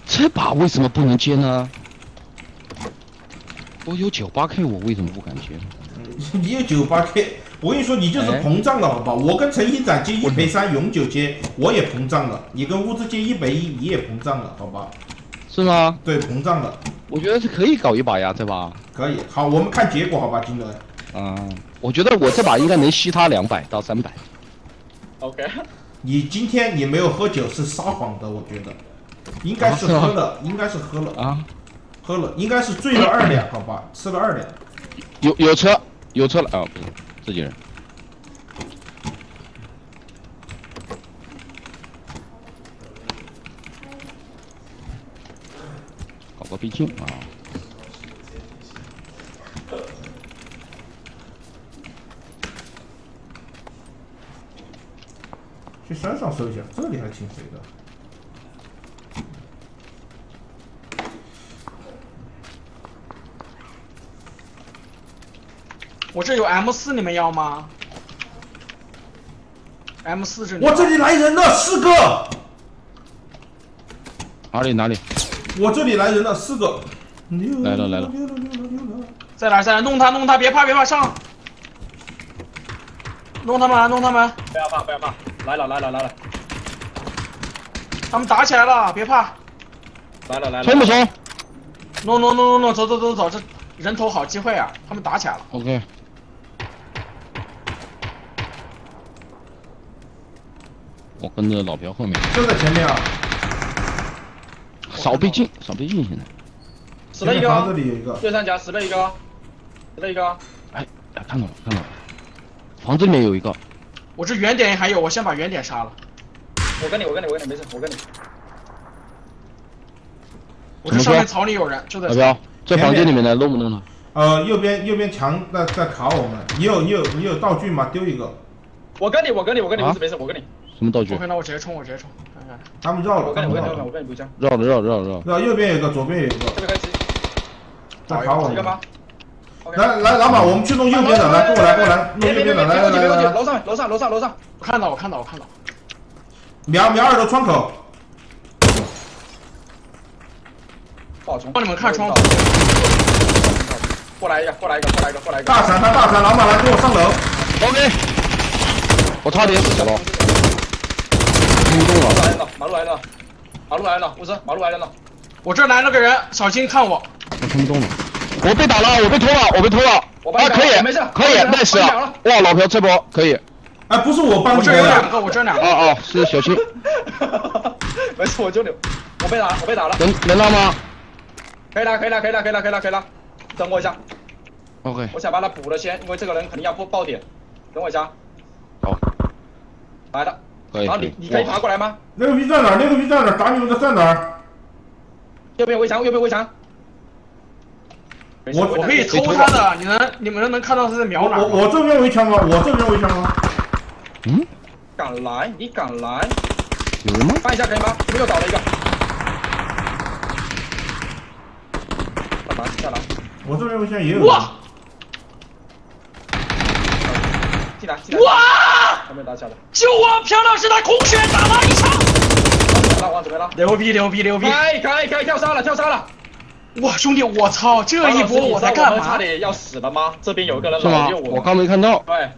这把为什么不能接呢？我有九八 K，我为什么不敢接呢？你有九八 K，我跟你说，你就是哎膨胀了，好吧？我跟陈一展接一赔三，永久接，我也膨胀了。你跟乌兹接一赔一，你也膨胀了，好吧？是吗？对，膨胀了，我觉得是可以搞一把呀，这把。可以。好，我们看结果，好吧，金哥。嗯，我觉得我这把应该能吸他两百到三百。OK，你今天你没有喝酒是撒谎的，我觉得，应该是喝了，应该是喝了，啊，喝了，应该是醉了二两，好吧？吃了二两。有有车，有车了啊，不是自己人。搞个倍镜啊！去山上搜一下，这里还挺肥的。我这有 M 四，你们要吗？M 四这里。我这里来人了，四个。哪里哪里？我这里来人了，四个。来了来了。在哪在哪？弄他弄他，别怕别怕，上！弄他们弄他们，不要怕不要怕，来了来了来了他们打起来了，别怕。来了来了。冲不冲弄弄弄弄弄，走走走走，这人头好机会啊！他们打起来了。？OK。我跟着老朴后面。就在前面啊。少倍镜，少倍镜现在。死了一个哦房子，里有一个，右上角死了一个哦，死了一个哎看到了，看到了，房子里面有一个，我这原点还有，我先把原点杀了。我跟你，我跟你，我跟你，没事，我跟你。我这上面草里有人，就在这。老彪，这房间里面的弄不弄他？呃，右边右边墙在在卡我们，你有你有你有道具吗？丢一个，我跟你，我跟你，我跟你，啊没事没事，我跟你，什么道具 OK，？那我直接冲，我直接冲，看看。他们绕了，我跟你，我跟你，我，跟你不讲。绕了绕了绕了绕着。然后右边有一个，左边有一个，这个可以吃，在卡我们。几个吗。来来，老板，我们去弄右边的，来跟我来跟我来，弄别别别别，右边的，来别过去，别过去，来来来，楼上楼上楼上楼上。我看到，我看到，我看到。瞄瞄二楼窗口，不好冲。帮你们看窗口。过来一个，过来一个，过来一个，过来一个。大闪他大闪，老板来跟我上楼，OK，我差点死了，听不动了。马路来了，马路来了，马路来了，五十，马路来了。我这来了个人，小心看我。我听不动了，我被打了，我被拖了，我被拖了。啊，我帮你打可以没事，可以，nice 哇，老朴这波可以。哎，不是我帮我你的这有两，个，我这两哦个。哦，是小心，[laughs] 没事，我救你。我被打，我被打了。能能拉吗可以了，可以了，可以了，可以了，可以了，可以了。等我一下，？OK，我想把他补了先，因为这个人肯定要爆爆点。等我一下，好，来了。可以。然后你你可以爬过来吗？那个逼在哪？那个逼在哪？打你们的在哪儿？右边围墙，右边围墙。我我可以偷他的，你能你们能看到他在瞄哪？我我这边围墙吗？我这边围墙吗？嗯，敢来，你敢来？有人吗？翻一下可以吗？我们又倒了一个。干嘛？下来，我这边围墙也有。哇！进来，进来。哇！还没打下来。救我！朴老师他空血打了一枪。往左边拉，往左边拉。牛逼牛逼牛逼！可以可以可以跳杀了，跳杀了。哇，兄弟，我操，这一波我在干我差？点要死了吗？这边有个人是？我刚没看到。对，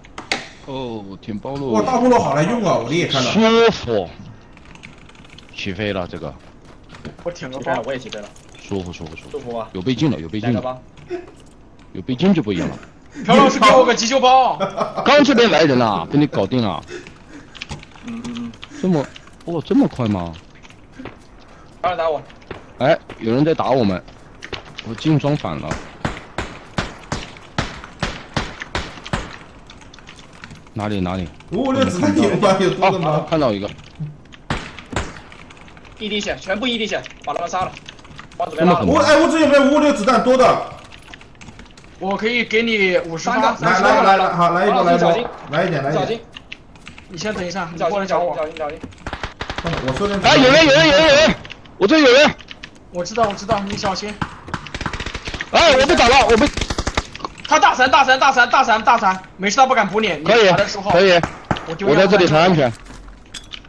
哦，挺暴露。哇，大菠萝好来用啊！我也看了。舒服，起飞了，这个我挺个包，，我也起飞了，舒服舒服舒服，舒服吗？有倍镜了，有倍镜了，吧。有倍镜就不一样了。[laughs] 朴老师给我个急救包。[laughs] 刚这边来人了，被你搞定了，嗯嗯嗯。这么哦这么快吗？有人打我，哎，有人在打我们，我镜装反了。哪里哪里？五五六子弹有吗？有多的啊吗？看到一个，一滴血，全部一滴血，把他们杀了。往左边拉这么狠。我哎，我这有没有五五六子弹多的？我可以给你五十三发，个来来来来，好来一波来一小心波，来一点来一点小心。，你先等一下，你你小心，过来找我。小心，小心。我说的。哎，有人有人有人有人，我这有人。我知道我知道，你小心。哎，我被打了，我被他大闪大闪大闪大闪大闪，没事他不敢补你，你可以打的时候可以，我丢我在这里才安。全。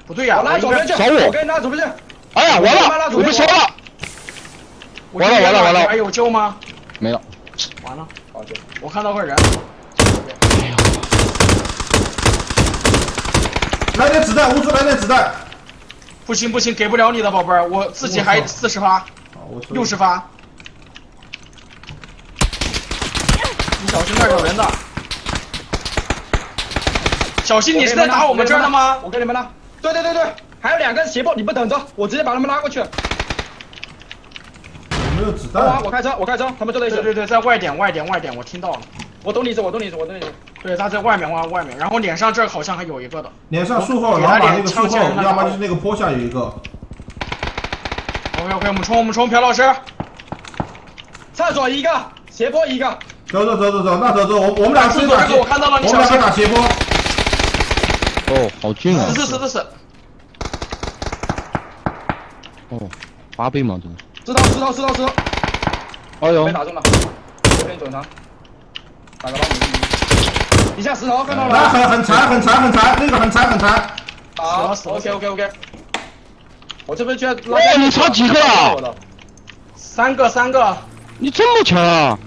不对呀，我拉左边去，找我我跟你拉左边去。哎呀，完了，我被烧了，完了完了完了你还有救吗？没了。完了，好救。我看到个人。来点子弹，屋子来点子弹。不行不行，给不了你的宝贝儿，我自己还四十发，六十发。小心那儿有人的。小心，你是在打我们这儿的吗？我跟你们拉。对对对对，还有两个斜坡，你不等着，我直接把他们拉过去。我没有子弹。我开车，我开车，他们就在一起。对对对，在外点外点外点，我听到了。我懂你意思，我懂你意思，我懂你意思。对，他在外面外外面，然后脸上这儿好像还有一个的。脸上树后，给他老板那个树后，要么就是那个坡下有一个。OK OK，我们冲我们冲，朴老师。厕所一个，斜坡一个。走走走走走，那走走，我我们俩厕先打我看到了，你我们。俩先打斜坡。哦，好近啊死！死死死死！哦，八倍吗？这个？石头石头石头石头，哎呦被，打中了，有点准长。打个老母底下石头看到了那，很很残，很残，很残，那个很残很残。好死了，OK OK OK。我这边居然拉哇你差几个啊三个三个，你这么强啊！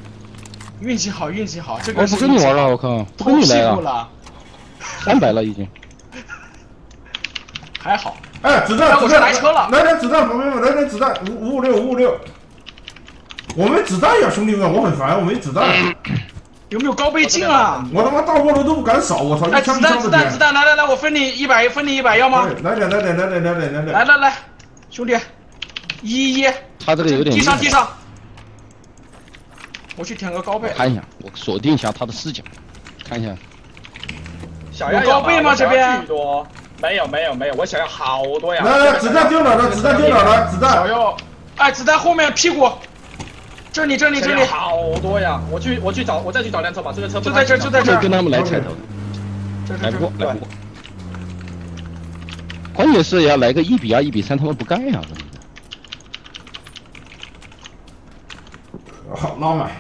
运气好运气好，这个我不跟你玩了，我靠，不跟你来了，三百了已经。[laughs] 还好。哎，子弹，哎我这子弹，来车了来点子弹，朋友们，来点子弹，五五五六五五六。我没子弹呀，兄弟们，我很烦，我没子弹。有没有高倍镜啊？我他妈大菠萝都不敢扫，我操，哎，子弹子弹子。弹，来来来，我分你一百，分你一百，要吗？来点来点来点来点来点。来来来，兄弟，一一，他这个有点地上地上，我去舔个高倍。看一下，我锁定一下他的视角，看一下。小样有高倍吗这边巨多，没有没有没有，我想要好多呀。来来，子弹丢哪了？子弹丢哪了？子小弹。右，哎，子弹后面屁股，这里这里这里，好多呀！我去我去找我再去找辆车吧，这个车不就在这儿就在这儿跟他们来踩头来不过，来不过。关键是要来个一比二、一比三，他们不干呀！真的好，浪漫。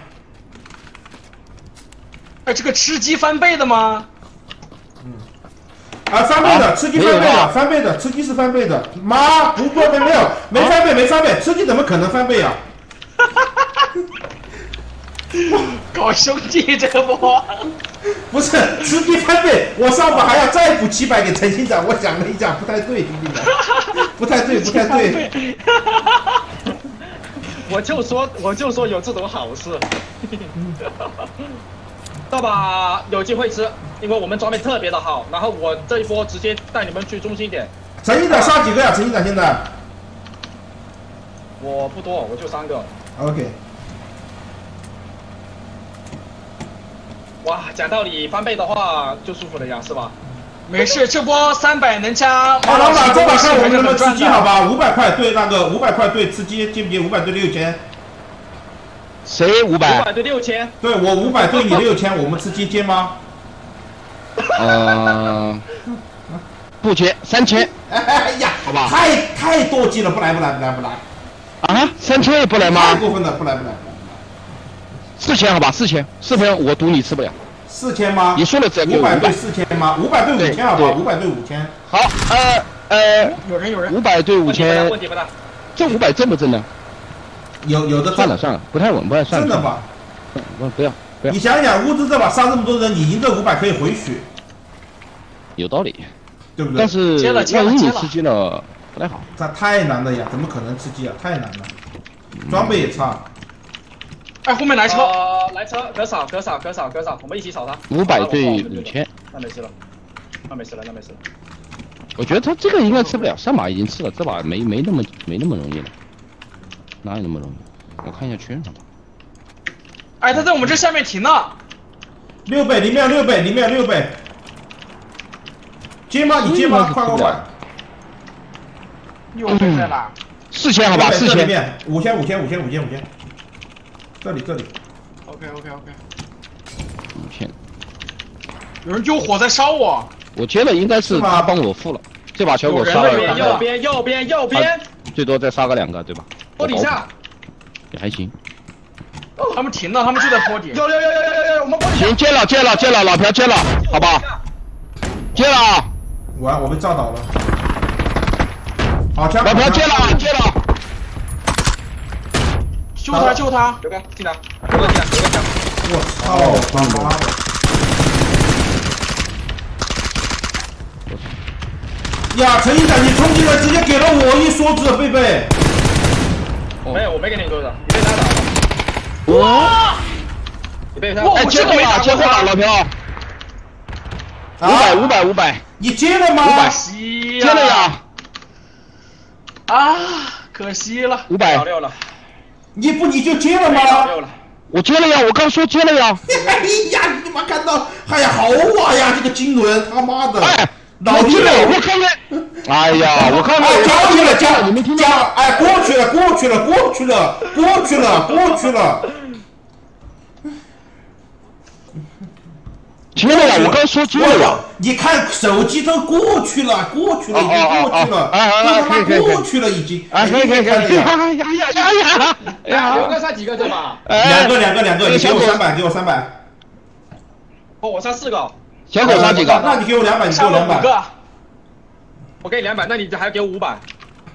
哎，这个吃鸡翻倍的吗？啊，翻倍的，啊吃鸡翻倍啊翻倍的，吃鸡是翻倍的。妈，不过没没有，没翻倍，没翻倍，吃鸡怎么可能翻倍啊？[laughs] 搞兄弟这波不？[laughs] 不是吃鸡翻倍，我上把还要再补七百给陈行长，我想了一下，不太对，兄弟们，不太对，不太对。我就说我就说有这种好事。[laughs] 这把有机会吃，因为我们装备特别的好，然后我这一波直接带你们去中心点。陈一长杀几个呀？陈一长现在我不多，我就三个。OK，哇，讲道理翻倍的话就舒服了呀，是吧？没事，这波三百能加好，老板，这把看我们能不能吃鸡，好？吧？五百块对那个五百块对吃鸡，接不接？五百对六千，谁五五百？百对六千，对我五百对你六千，我们吃鸡接吗？呃，不接三千哎呀，好吧太太多鸡了，不来不来不来不来，啊？三千也不来吗太吗？过分了，不来不来不来，四千好吧，四千，四千我赌你吃不了。四千吗？你说了只要给我500五百对四千吗？五百对五千好吧？对五百对五千，好，呃呃，有人有人，五百对五千问，题不大。这五百挣不挣呢？有有的算了算了，不太稳，不太算了。真的吧？不不要不要你，想想，物资这把杀这么多人，你赢这五百可以回血，有道理。对不对？但是接了接了接了万一你吃鸡了不太好。这太难了呀，怎么可能吃鸡啊？太难了，装备也差。哎，后面来车，呃，来车，可扫，可扫，可扫，可扫，我们一起扫他。五百对五千，那没事了，那没事了，那没事了。我觉得他这个应该吃不了，上把已经吃了，这把没没那么没那么容易了，哪有那么容易？我看一下圈上吧。哎，他在我们这下面停了。六倍，里面有六倍，里面有六倍。接吗？你接吗？快快快！六倍在哪？四千好吧，四千。五千五千五千五千五千，这里这里。OK OK OK，五千，有人丢火在烧我。我接了应该是他帮我付了，这把小狗杀了，右边，右边，右边，最多再杀个两个对吧？坡底下，也还行。他们停了，他们就在坡底。有有有有有有有，我们坡底下。行，接了接了接了，老朴接了，好吧？接了啊，完，我被炸倒了。好枪！老朴接了啊接了。救他救他！刘刚进来，刘刚进来，刘刚进来。我操他妈的！呀，陈营长，你冲进来直接给了我一梭子，贝贝。没有，我没给你多少，你被他打了，哇！你被他。哎，接货了，接货了，老朴。五百五百五百，你接了吗？500惜接了呀，啊，可惜了。五百老，六了，你不你就接了吗？我接了呀，我刚说接了呀。哎呀，你他妈看到，哎呀，好晚呀，这个金轮，他妈的，哎，老我接了，六我刚才，哎呀，我刚才哎，交去了，交，你没听到？交，哎，过去了，过去了，过去了，过去了，过去了。接了呀，我刚说接了呀。你看手机都过去了，过去了，已经过去了，他妈过去了，已经。哎，可以可以可以，哎哎呀呀呀呀！刘哥杀几个对吧？哎两个两个两个，你给我三百，给我三百。哦，我杀四个，小狗杀几个？那你给我两百，你给我两百。了五个，我给你两百，那你还给我五百。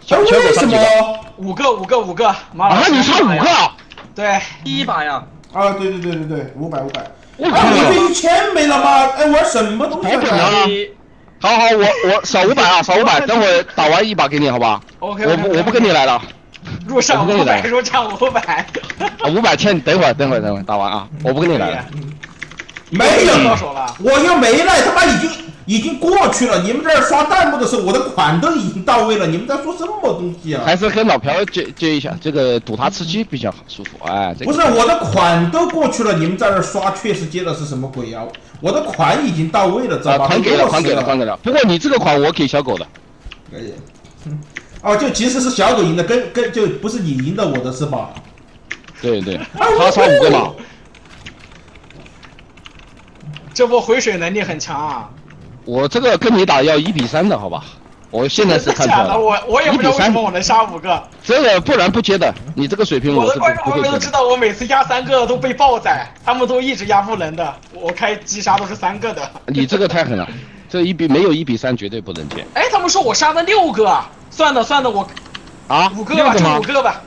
小小狗为什么杀几个？？五个五个五个。妈啊，你杀五个？对，第，一把呀，啊，对对对对对，五百五百。我靠！你！这一千没了吗？哎，玩什么东西好屌啊？啊好好，我我少五百啊，[laughs] 少五百，等会儿打完一把给你，好吧？OK，我不我不跟你来了，入上五我不跟你来百，入上五百。啊，五百欠，等会儿等会儿等会儿打完啊，我不跟你来了。没到有，手了。我又没了，他妈已经已经过去了。你们在这儿刷弹幕的时候，我的款都已经到位了。你们在说什么东西啊？还是跟老朴接接一下，这个赌他吃鸡比较好舒服。哎，这个不是我的款都过去了，你们在这儿刷确实接的是什么鬼呀、我的款已经到位了，知道啊，吧？款给了，款给了，款给了。不过你这个款我给小狗的，可以。嗯 [laughs] 哦，就其实是小狗赢的，跟跟就不是你赢的我的是吧？对对，他刷五个嘛，这波回水能力很强啊！我这个跟你打要一比三的好吧？我现在是？看出来了，我我也不知道为什么我1比3能杀五个。这个不然不接的，你这个水平我的观众朋友们都。知道，我每次压三个都被爆宰，他们都一直压不能的。我开击杀都是三个的。你这个太狠了，[laughs] 这一比没有一比三绝对不能接哎，他们说我杀了六个啊！算了算了，我啊！五个吧，就五？个吧。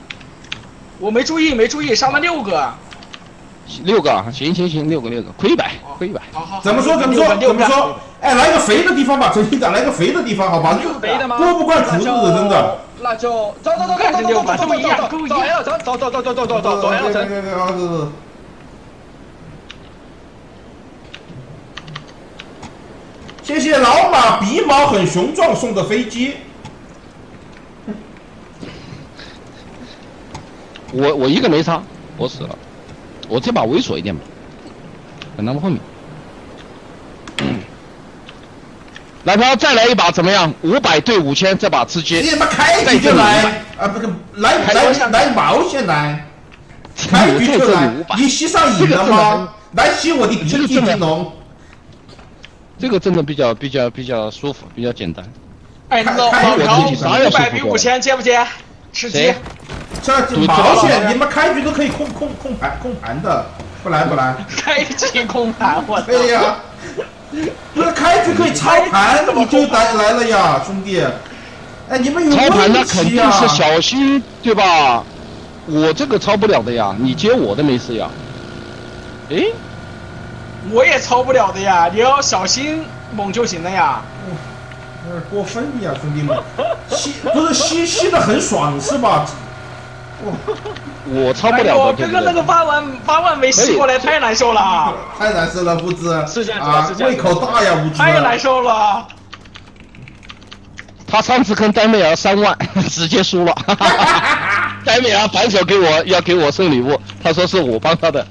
我没注意，没注意，杀了六个啊。六个啊，行行行，六个六个，亏一百，亏一百。好好，怎么说怎么说怎么说？？哎，来个肥的地方吧，真心的，来个肥肥的地方，好吧？肥的吗？过不惯厨子的，真的。那就走走走走走走走走走走走 L 走走走走走走走走走 L 城。对对对对对谢谢老马鼻毛很雄壮送的飞机。我我一个没杀，我死了。我这把猥琐一点吧，等他们后面。来朴再来一把怎么样？五百对五千，这把吃鸡。你妈开局就来啊！不是来来来毛线来，开局就来。你吸上瘾了吗？来吸我的鼻涕金龙。这个真的比较比较比较舒服，比较简单。哎，那个开老我自己朴，五百比五千，接不接？吃鸡谁？这毛线，你们开局都可以控控控盘控盘的，不来不来。[laughs] 开局控盘，我操！对呀，不是开局可以操盘，你就来来了呀，兄弟。哎，你们有操盘那肯！定是小心，对吧？我这个操不了的呀，你接我的没事呀。哎，我也操不了的呀，你要小心猛就行了呀。有点过分呀，兄弟们，吸不是吸吸的很爽是吧？我操不哎呦，了的，对不刚刚那个？八万八万没吸过来，太难受了，太难受了，物资是这样子啊胃口大呀，物资。太难受了。他上次跟丹妹儿三万，[laughs] 直接输了。[laughs] 丹妹儿反手给我要给我送礼物，他说是我帮他的，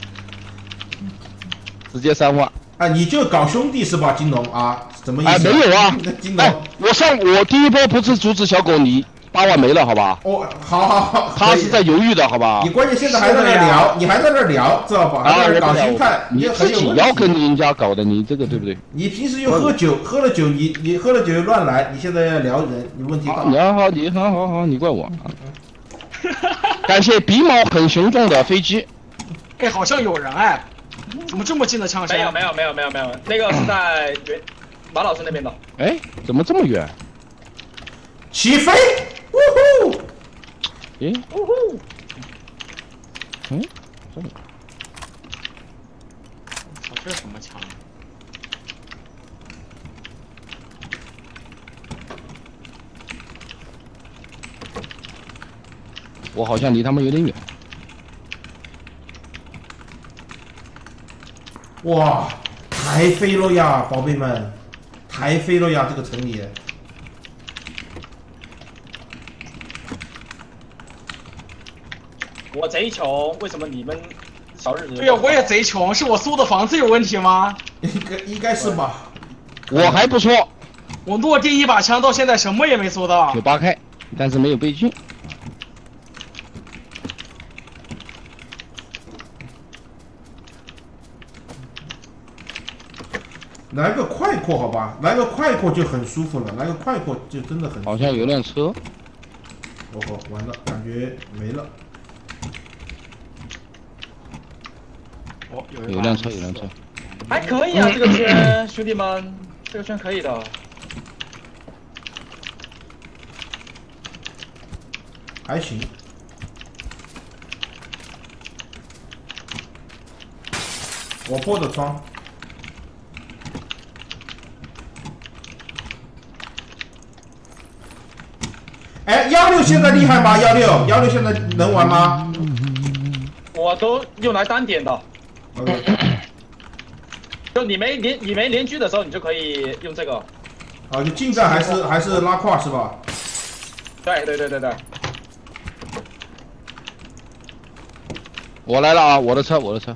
直接三万。啊，你就搞兄弟是吧，金龙啊？什么意思？哎，没有啊，[laughs] 哎，，我上我第一波不是阻止小狗你八万没了，好吧？哦，好好好，他是在犹豫的，好吧你？关键现在还在那聊，你还在那聊，知道吧？还啊，在那搞心态，你很自己要。跟人家搞的，你这个对不对？你平时又喝酒，喝了酒你你喝了酒又乱来，你现在要聊人，你问题大好，。你好好，你好好好，你怪我。啊 [laughs] 感谢鼻毛很雄壮的飞机，哎，好像有人哎，怎么这么近的枪声？没有没有没有没有没有，那个是在原马老师那边的。哎，怎么这么远？起飞，呜呼！诶，嗯，这里操，这是什么枪？我好像离他们有点远。哇，太飞了呀，宝贝们，太飞了呀，这个城里。我贼穷，为什么你们小日子？对呀，我也贼穷，是我租的房子有问题吗？应该应该是吧？我还不错，我落地一把枪到现在什么也没搜到九八 K，，但是没有倍镜。来个快阔好吧，来个快阔就很舒服了，来个快阔就真的很舒服。好像有辆车，哦吼，完了，感觉没了。哦，有有辆车，有辆车。还可以啊，这个圈，[coughs] 兄弟们，这个圈可以的。还行。我破的窗。哎，幺六现在厉害吗？幺六，幺六现在能玩吗？我都用来单点的。就你没连你没连狙的时候，你就可以用这个。啊，就近战还是还是拉胯是吧？对对对对对，我来了啊，我的车，我的车。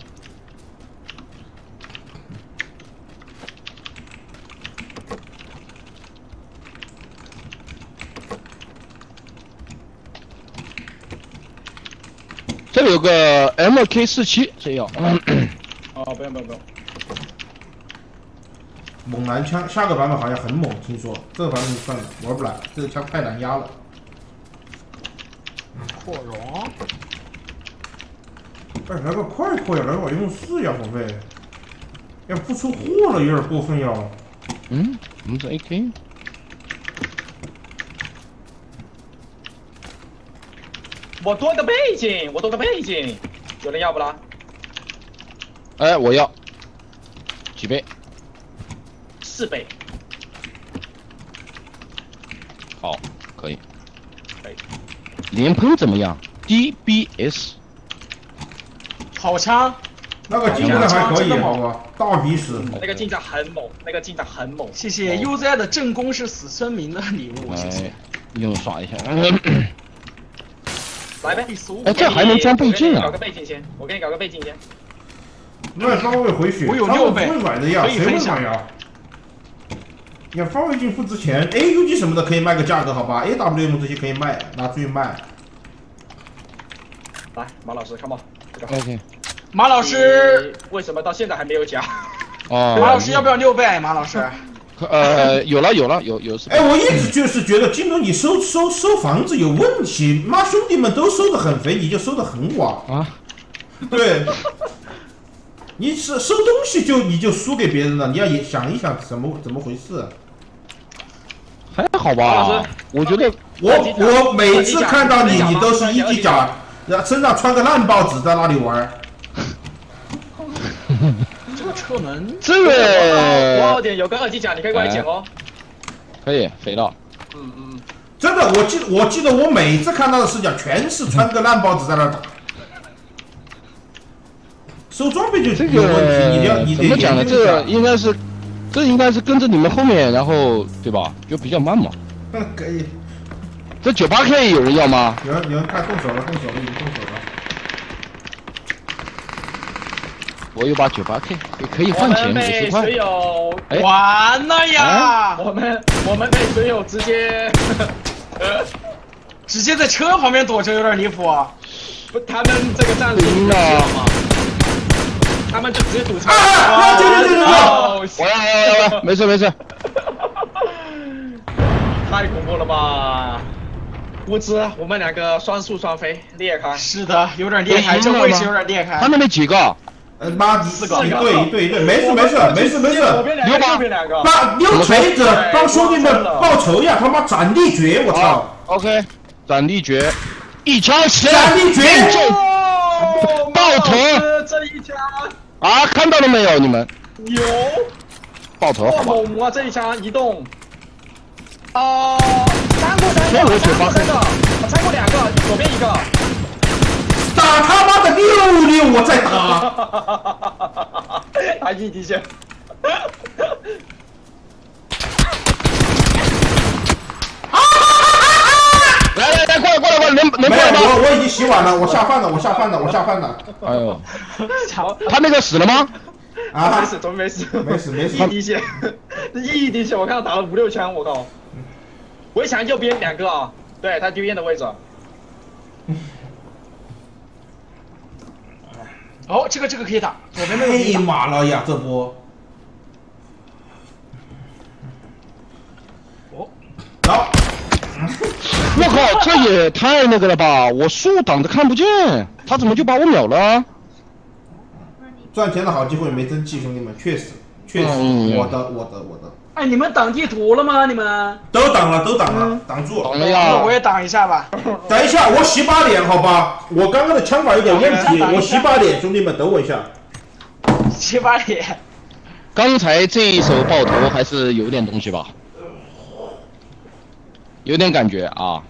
有个 MK 四七，谁要。[coughs] 哦，不用不用不用。猛男枪下个版本好像很猛，听说这个版本算了，玩不来，这个枪太难压了。扩容，哎，来个快扩呀，来个用四呀，宝贝。要不出货了，有点过分呀。嗯，我们是 AK。我多个背景，我多个背景，有人要不啦？哎，我要几倍？四倍。好，可以。可以。连喷怎么样？DBS。好枪，那个近战还可以，好吧？大鼻屎。那个近战很猛，那个近战很猛。谢谢 UZ 的正宫是死村民的礼物，谢谢。用耍一下。来呗，哎，这还能装倍镜啊？搞个倍镜先，我给你搞个倍镜先。那稍微回血，我有六倍，会买的呀，谁会买呀？你看防卫镜不值钱，AUG 什么的可以卖个价格，好吧？AWM 这些可以卖，拿出去卖。来，马老师，看吧。OK。马老师为什么到现在还没有讲？哦。马老师要不要六倍？马老师。呃，有了有了有有。哎，我一直就是觉得金龙你收收收房子有问题，妈兄弟们都收的很肥，你就收的很瓦啊？[laughs] 对，你是收东西就你就输给别人了，你要也想一想怎么怎么回事？还好吧，我觉得我我每次看到你，你都是一级甲，然后身上穿个烂报纸在那里玩。[laughs] 这个车门，这个我有点有个二级甲，你可以过来捡哦。可以，肥了。嗯嗯。真的，我记我记得我每次看到的视角全是穿个烂包子在那打。收装备就这个问题，你要你怎么讲呢？这个应该是，这应该是跟着你们后面，然后对吧？就比较慢嘛。那可以。这九八 K 有人要吗？有人有人快动手了，动手了，已经动手了。我有把九八 K，可以换钱五十块。水友哎，完了呀！我们我们被水友直接，[laughs] 直接在车旁边躲着，有点离谱啊。不，他们这个战术你知道吗？他们就直接堵车。啊！对对对对我要我要我要，没事没事。[laughs] 太恐怖了吧！物资，我们两个双宿双飞，裂开。是的，有点裂开，这位置有点裂开。他们那边几个？呃，妈，四个，一对一对一对，没事没事没事没事。溜吧，两个。妈，溜锤子，帮兄弟们报仇呀！他妈斩立决，我操！OK，斩立决，一枪起来，斩立决，爆头！这一枪啊，看到了没有？你们有爆头，好吧？猛啊！这一枪移动。啊，三过三个，三过三个，三过两个，左边一个。打他妈的六六，我再打。他一滴血。来来来，过来过来过来，能能过来吗？我我已经洗碗了，我下饭了，我下饭了，我下饭了。哎呦，他那个死了吗？啊，没死，怎么没死？没死没死。一滴血，一滴血，我看他打了五六枪，我靠！围墙右边两个啊，对他丢烟的位置。哦，这个这个可以打，左边那个可以打。马了呀，这波。哦，走。[laughs] 我靠，这也太那个了吧！我树挡着看不见，他怎么就把我秒了？赚钱的好机会没争气，兄弟们，确实确实，我的我的我的。哎，你们挡地图了吗？你们都挡了，都挡了，挡住。挡了呀！我也挡一下吧。等一下，我洗把脸，好吧？我刚刚的枪法有点问题，我洗把脸，兄弟们，等我一下。洗把脸。刚才这一手爆头还是有点东西吧？有点感觉啊。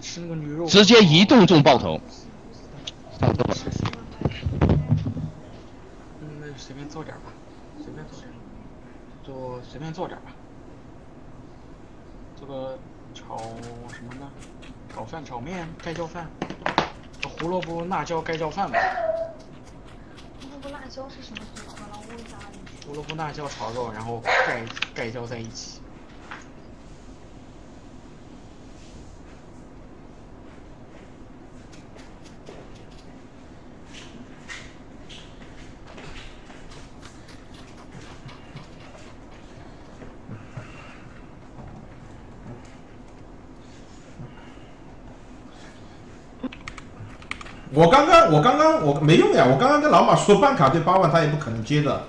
吃那个驴肉。直接移动中爆头。上。嗯，那就随便做点吧，随便做点，做随便做点吧。做个炒什么呢？炒饭、炒面、盖浇饭，胡萝卜辣椒盖浇饭吧。胡萝卜辣椒是什么组合了？我问一下啊。胡萝卜辣椒炒肉，然后盖盖浇在一起。我刚刚我刚刚我没用呀，我刚刚跟老马说办卡对八万，他也不可能接的。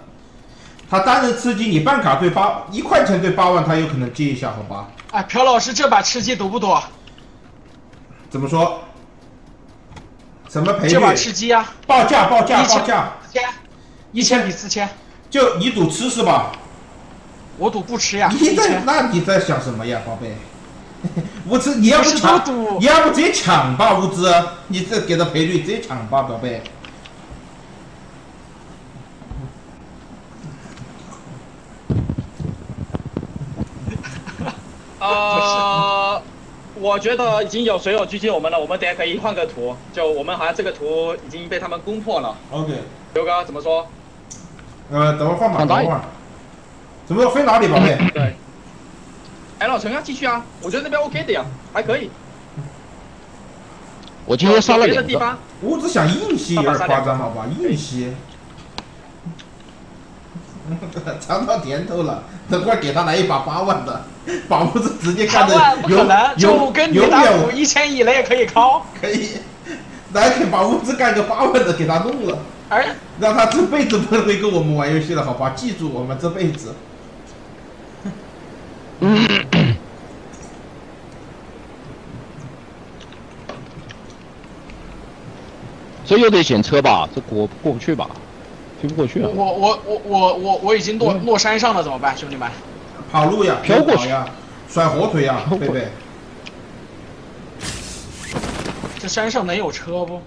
他单人吃鸡，你办卡对八一块钱对八万，他有可能接一下，好吧？哎，朴老师这把吃鸡赌不赌？怎么说？什么赔率这？把吃鸡啊，报价报价报价，四千，一千比四千，就你赌吃是吧？我赌不吃呀，你在。那你在想什么呀，宝贝？[laughs] 物资你要不抢，你要不直接抢吧，物资，你这给的赔率直接抢吧，宝贝。呃，我觉得已经有水友狙击我们了，我们等下可以换个图。就我们好像这个图已经被他们攻破了。OK，刘哥怎么说？呃，等会儿换码，换大一等会儿。怎么飞哪里，宝贝？对。哎，老陈要继续啊，我觉得那边 OK 的呀，还可以。我今天杀了两个，别的地方，我只想硬吸有点夸张，好吧？硬吸。[laughs] 尝到甜头了，等会儿给他来一把八万的，把物资直接干的八万不可能，就跟你打赌一千以内可以敲，可以，来给把物资干个八万的给他弄了，哎让他这辈子不会跟我们玩游戏了，好吧？记住我们这辈子。[coughs] 这又得选车吧？这过过不去吧？飞不过去啊我！我我我我我已经落嗯落山上了，怎么办，兄弟们？跑路呀，飘过去跑呀，甩火腿呀，贝贝。这山上能有车不？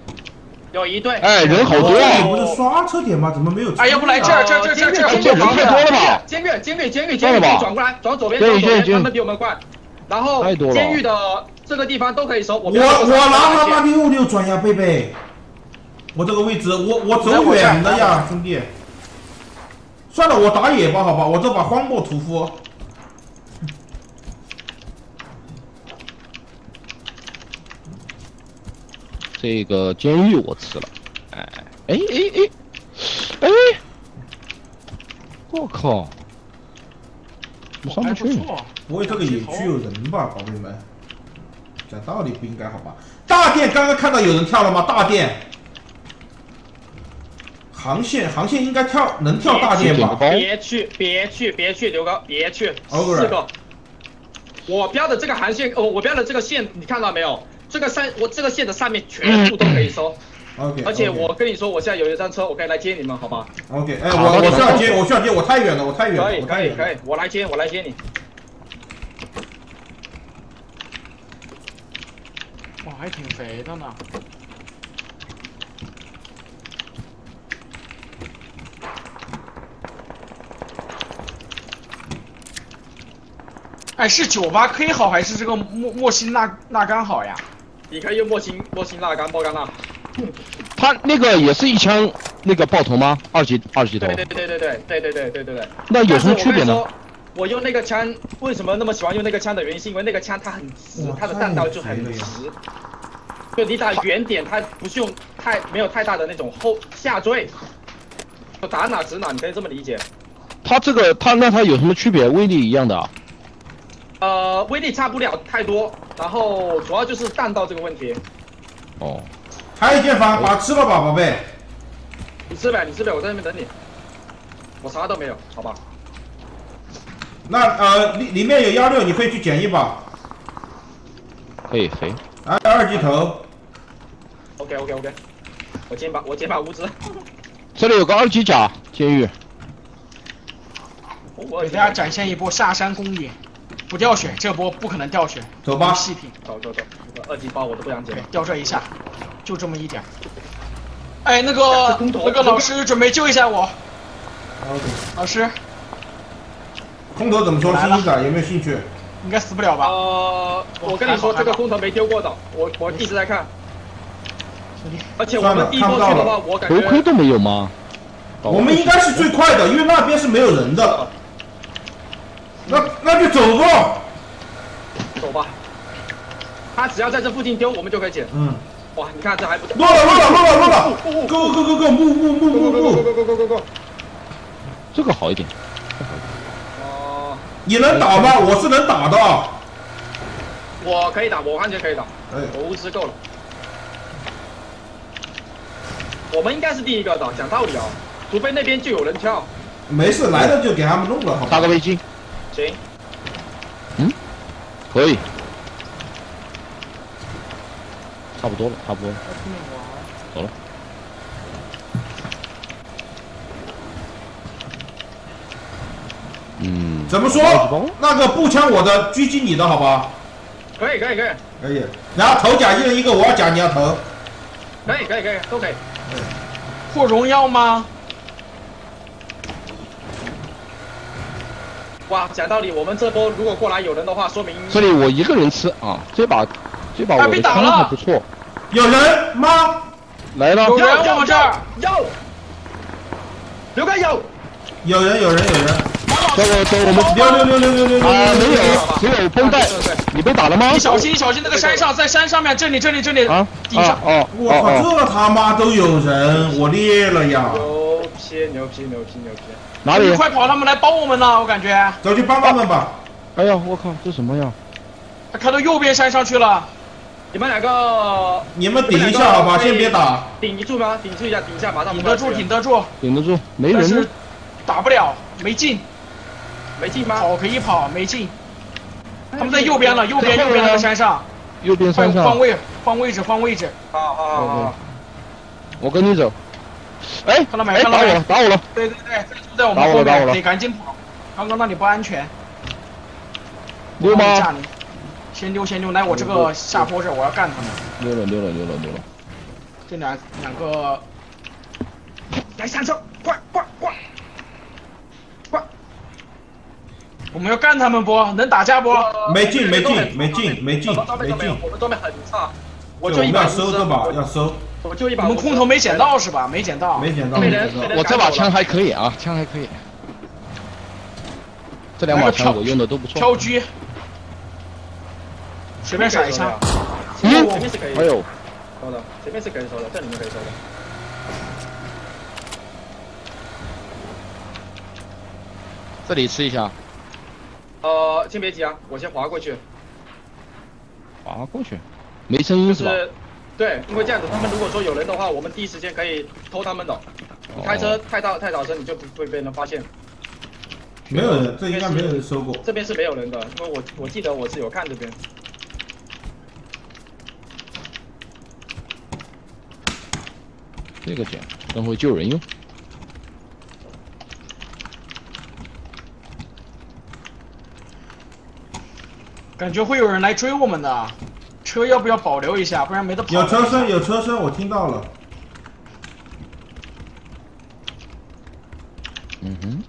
有一队。哎，人好多你啊！不是刷车点吗？怎么没有？哎要不来这儿这儿这儿这儿这儿监狱这人太多了吧？监狱监狱监狱监狱，转过来，转左边，转左边，他们比我们快。然后太多了监狱的这个地方都可以收，我我拿他妈六六转呀，贝贝。我这个位置，我我走远了呀，兄弟。算了，我打野吧，好吧，我这把荒漠屠夫。这个监狱我吃了，哎哎哎哎哎！我靠！怎么上还不去？不错。不会这个野区有人吧，宝贝们？讲道理不应该好吧？大殿刚刚看到有人跳了吗？大殿。航线航线应该跳，能跳大殿吧？别去别去别去，刘哥别去四个。我标的这个航线，哦，我标的这个线，你看到没有？这个上，我这个线的上面全部都可以收。OK，而且我跟你说，我现在有一辆车，我可以来接你们，好吧？OK，哎，我我需要接，我需要接，我太远了，我太远了，可以。可以可以，我来接，我来接你。哇，还挺肥的呢。哎，是九八 K 好还是这个莫莫辛纳纳甘好呀？你可以用莫辛莫辛辣干爆干辣。他那个也是一枪那个爆头吗？二级二级头对，对对对对对对对对对对。那有什么区别呢？我用那个枪为什么那么喜欢用那个枪的原因，是因为那个枪它很直，它的弹道就很直。就你打远点，它不是用太没有太大的那种后下坠，就打哪指哪，你可以这么理解。他这个他那他有什么区别？威力一样的啊？呃，威力差不了太多，然后主要就是弹道这个问题。哦，还有一件房，把它吃了吧，宝贝。你吃呗，你吃呗，我在那边等你。我啥都没有，好吧？那呃里里面有幺六，你可以去捡一把。可以飞。啊，二级头，OK OK OK，我捡把我捡把物资。这里有个二级甲监狱，我给大家展现一波下山公益，不掉血，这波不可能掉血，走吧细品，走走走，这个二级包我都不想捡。掉这一下，就这么一点儿。哎，那个那个老师准备救一下我，老师空投怎么说？新一仔有没有兴趣？应该死不了吧？呃，我跟你说，这个空投没丢过的，我我一直在看。而且我们第一波去的话，我感觉头盔都没有吗？我们应该是最快的，因为那边是没有人的。那那就走吧。走吧。他只要在这附近丢，我们就可以捡。嗯，哇，你看这还不错。落了落了落了落了，go go go go 木木木木木，go go go go。这个好一点。哦，你能打吗？我是能打的。我可以打，我完全可以打，哎，我物资够了。我们应该是第一个的，讲道理啊，除非那边就有人跳。没事，来了就给他们弄了，好吧？搭个围巾，行，嗯可以。差不多了，差不多了，走了。嗯，怎么说？那个步枪我的，狙击你的，好吧？可以可以可以可以。然后头甲一人一个，我要甲，你要头。可以可以可以都可以。破荣耀吗？哇，讲道理，我们这波如果过来有人的话，说明这里我一个人吃啊，这把这把我的枪还不错。有人吗？来了，有人我们这儿有，刘哥有，有人有人有人。走走走，我们溜溜溜溜溜溜溜。啊，没有，只有绷带。你被打了吗？你小心小心，那个山上，在山上面，这里这里这里，啊顶上。哦我靠，这他妈都有人，我裂了呀！牛批牛批牛批牛批！哪里？快跑，他们来帮我们了，我感觉。走去帮他们吧。哎呀，我靠，这什么呀？他开到右边山上去了。你们两个，你们顶一下好吧，先别打。顶得住吗？顶住一下，顶一下，马上顶得住，顶得住。顶得住，没人但是打不了，没进。没进吗？跑可以跑，没进。他们在右边了，右边右边那个山上。右边山上。换位，换位置，换位置。好好好好。我跟你走。哎，看到没？打我了，打我了。对对对，在我们后面，得赶紧跑。刚刚那里不安全。溜吗？先溜，先溜，来我这个下坡这，我要干他们。溜了，溜了，溜了，溜了。这两两个，来上车，快快快！快！我们要干他们不？能打架不？没进，没进，没进，没进，没进。我们装备很差，我就一把收着吧，要收。我就一把。我们空投没捡到是吧？没捡到。没捡到。没捡到我这把枪还可以啊，枪还可以。这两把枪我用的都不错。飘狙。随便甩一枪。嗯，前面是可以。哎呦，收的，前面是可以收的，这里面可以收的。这里吃一下。呃，先别急啊，我先滑过去。滑过去，没声音是吧？对，因为这样子，他们如果说有人的话，我们第一时间可以偷他们的。你开车太大太大声，你就不会被人发现。没有人，这应该没有人收过。这边是没有人的，因为我我记得我是有看这边。这个捡，等会救人用。感觉会有人来追我们的，车要不要保留一下？不然没得跑。有车声，有车声，我听到了。嗯哼。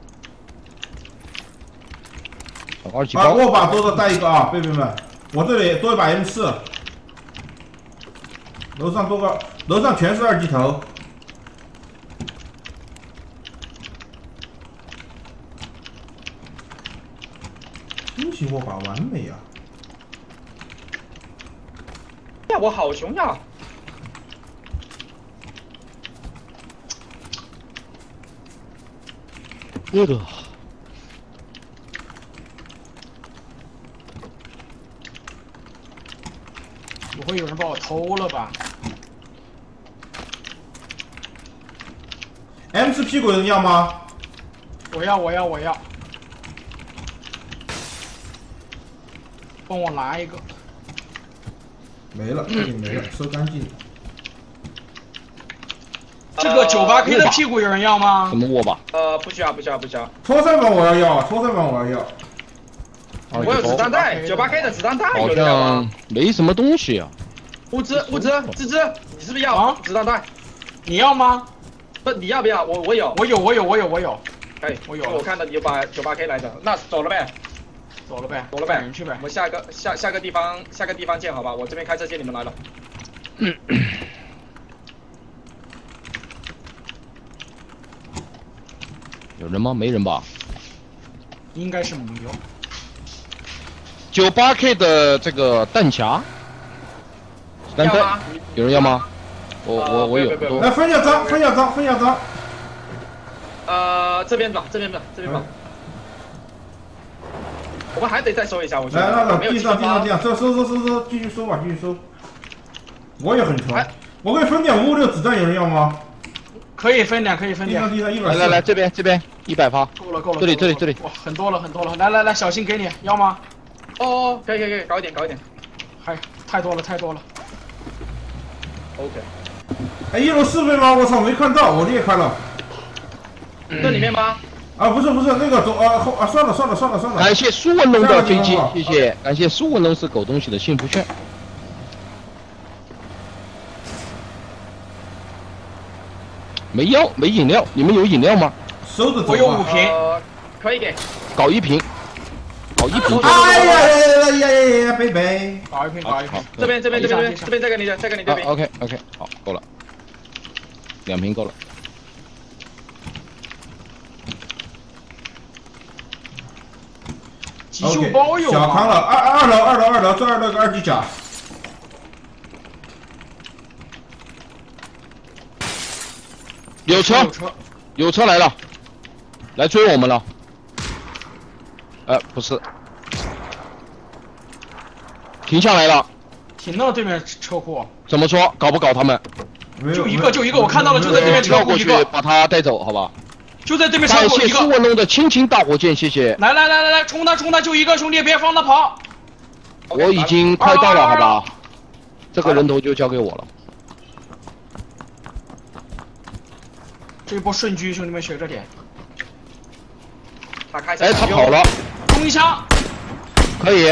二级把握把多的带一个啊，贝贝们，我这里多一把 M 四。楼上多个，楼上全是二级头。惊喜握把完美啊！呀，我好熊呀！那个。不会有人把我偷了吧？M 四屁股人要吗？我要，我要，我要。帮我拿一个。没了，这里没了，收干净了。这个九八 K 的屁股有人要吗？什么握把？呃，不需要，不需要，不需要。搓三板我要要，搓三板我要要。我有子弹袋，九八 K 的子弹袋好有人要吗像？没什么东西啊。物资，物资，芝芝，你是不是要啊子弹袋？你要吗？不，你要不要？我我有，我有，我有，我有，我有，哎，我有我看到你有把九八 K 来的，那走了呗，走了呗，走了呗你去呗我。们下个下下个地方下个地方见，好吧？我这边开车接你们来了。[coughs] 有人吗？没人吧？应该是没有。九八 K 的这个弹匣，单弹要吗？有人要吗？我呃我我有来分下装，分下装，分下装。呃，这边吧，这边吧，这边吧。我们还得再收一下，我觉来，那得。个没有地上地上地上。收收收收，继续收吧，继续收。我也很穷哎，我可以分点五五六子弹，有人要吗？可以分点，可以分点地上。地上来来来，这边这边一百发，够了，够了。这里这里这里哇，很多了，很多了。来来来，小心给你，要吗？哦，可以可以可以，搞一点搞一点。还太多了，太多了。OK。哎，一楼四倍吗？我操，没看到，我裂开了。这里面吗？啊，不是不是，那个走啊后啊，算了算了算了算了。感谢苏文龙的飞机谢谢，感谢苏文龙是狗东西的幸福券。没药，没饮料，你们有饮料吗？收着走。我有五瓶呃，可以给。搞一瓶，搞一瓶哎呀呀呀呀呀呀，贝贝。搞一瓶，搞一瓶。这边这边这边这边这边再给你的，再给你这啊边。，OK OK，好，够了，两瓶够了。急救包有小康了，二二楼二楼二楼，这儿那个二级甲。有车，有车，来了，来追我们了。呃，不是，停下来了，停到对面车库。怎么说？搞不搞他们？就一个就一个我看到了就在对面车跳过去库一个把他带走，好吧？就在对面车感谢库一个。苏文龙的亲情大火箭，谢谢。来来来来来，冲他冲他，就一个兄弟，别放他跑。我已经快到了，好吧？这个人头就交给我了。这一波顺狙，兄弟们学着点。哎，他跑了，冲一枪。可以。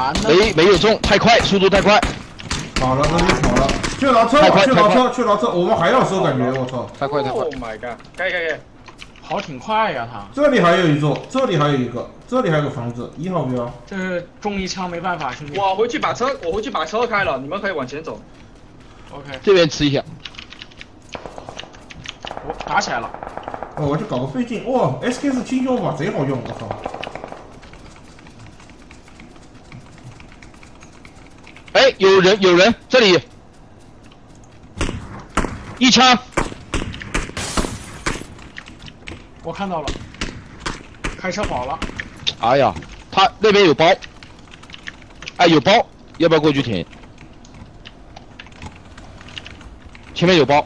完了。没没有中，太快，速度太快，跑了，那就跑了。去拿车，太快去拿车，去拿车。我们还要收，感觉我操。太快太快 Oh。my god！可以可以可以。跑挺快呀他。这里还有一座，这里还有一个，这里还有个房子，一号标。这是中一枪没办法，兄弟。我回去把车，我回去把车开了，你们可以往前走。OK，这边吃一下，我打起来了。哦，我去搞个费劲。哇，SK 四轻胸法贼好用，我操。哎，有人有人，这里一枪，我看到了，开车跑了。哎呀，他那边有包，哎有包，要不要过去舔？前面有包，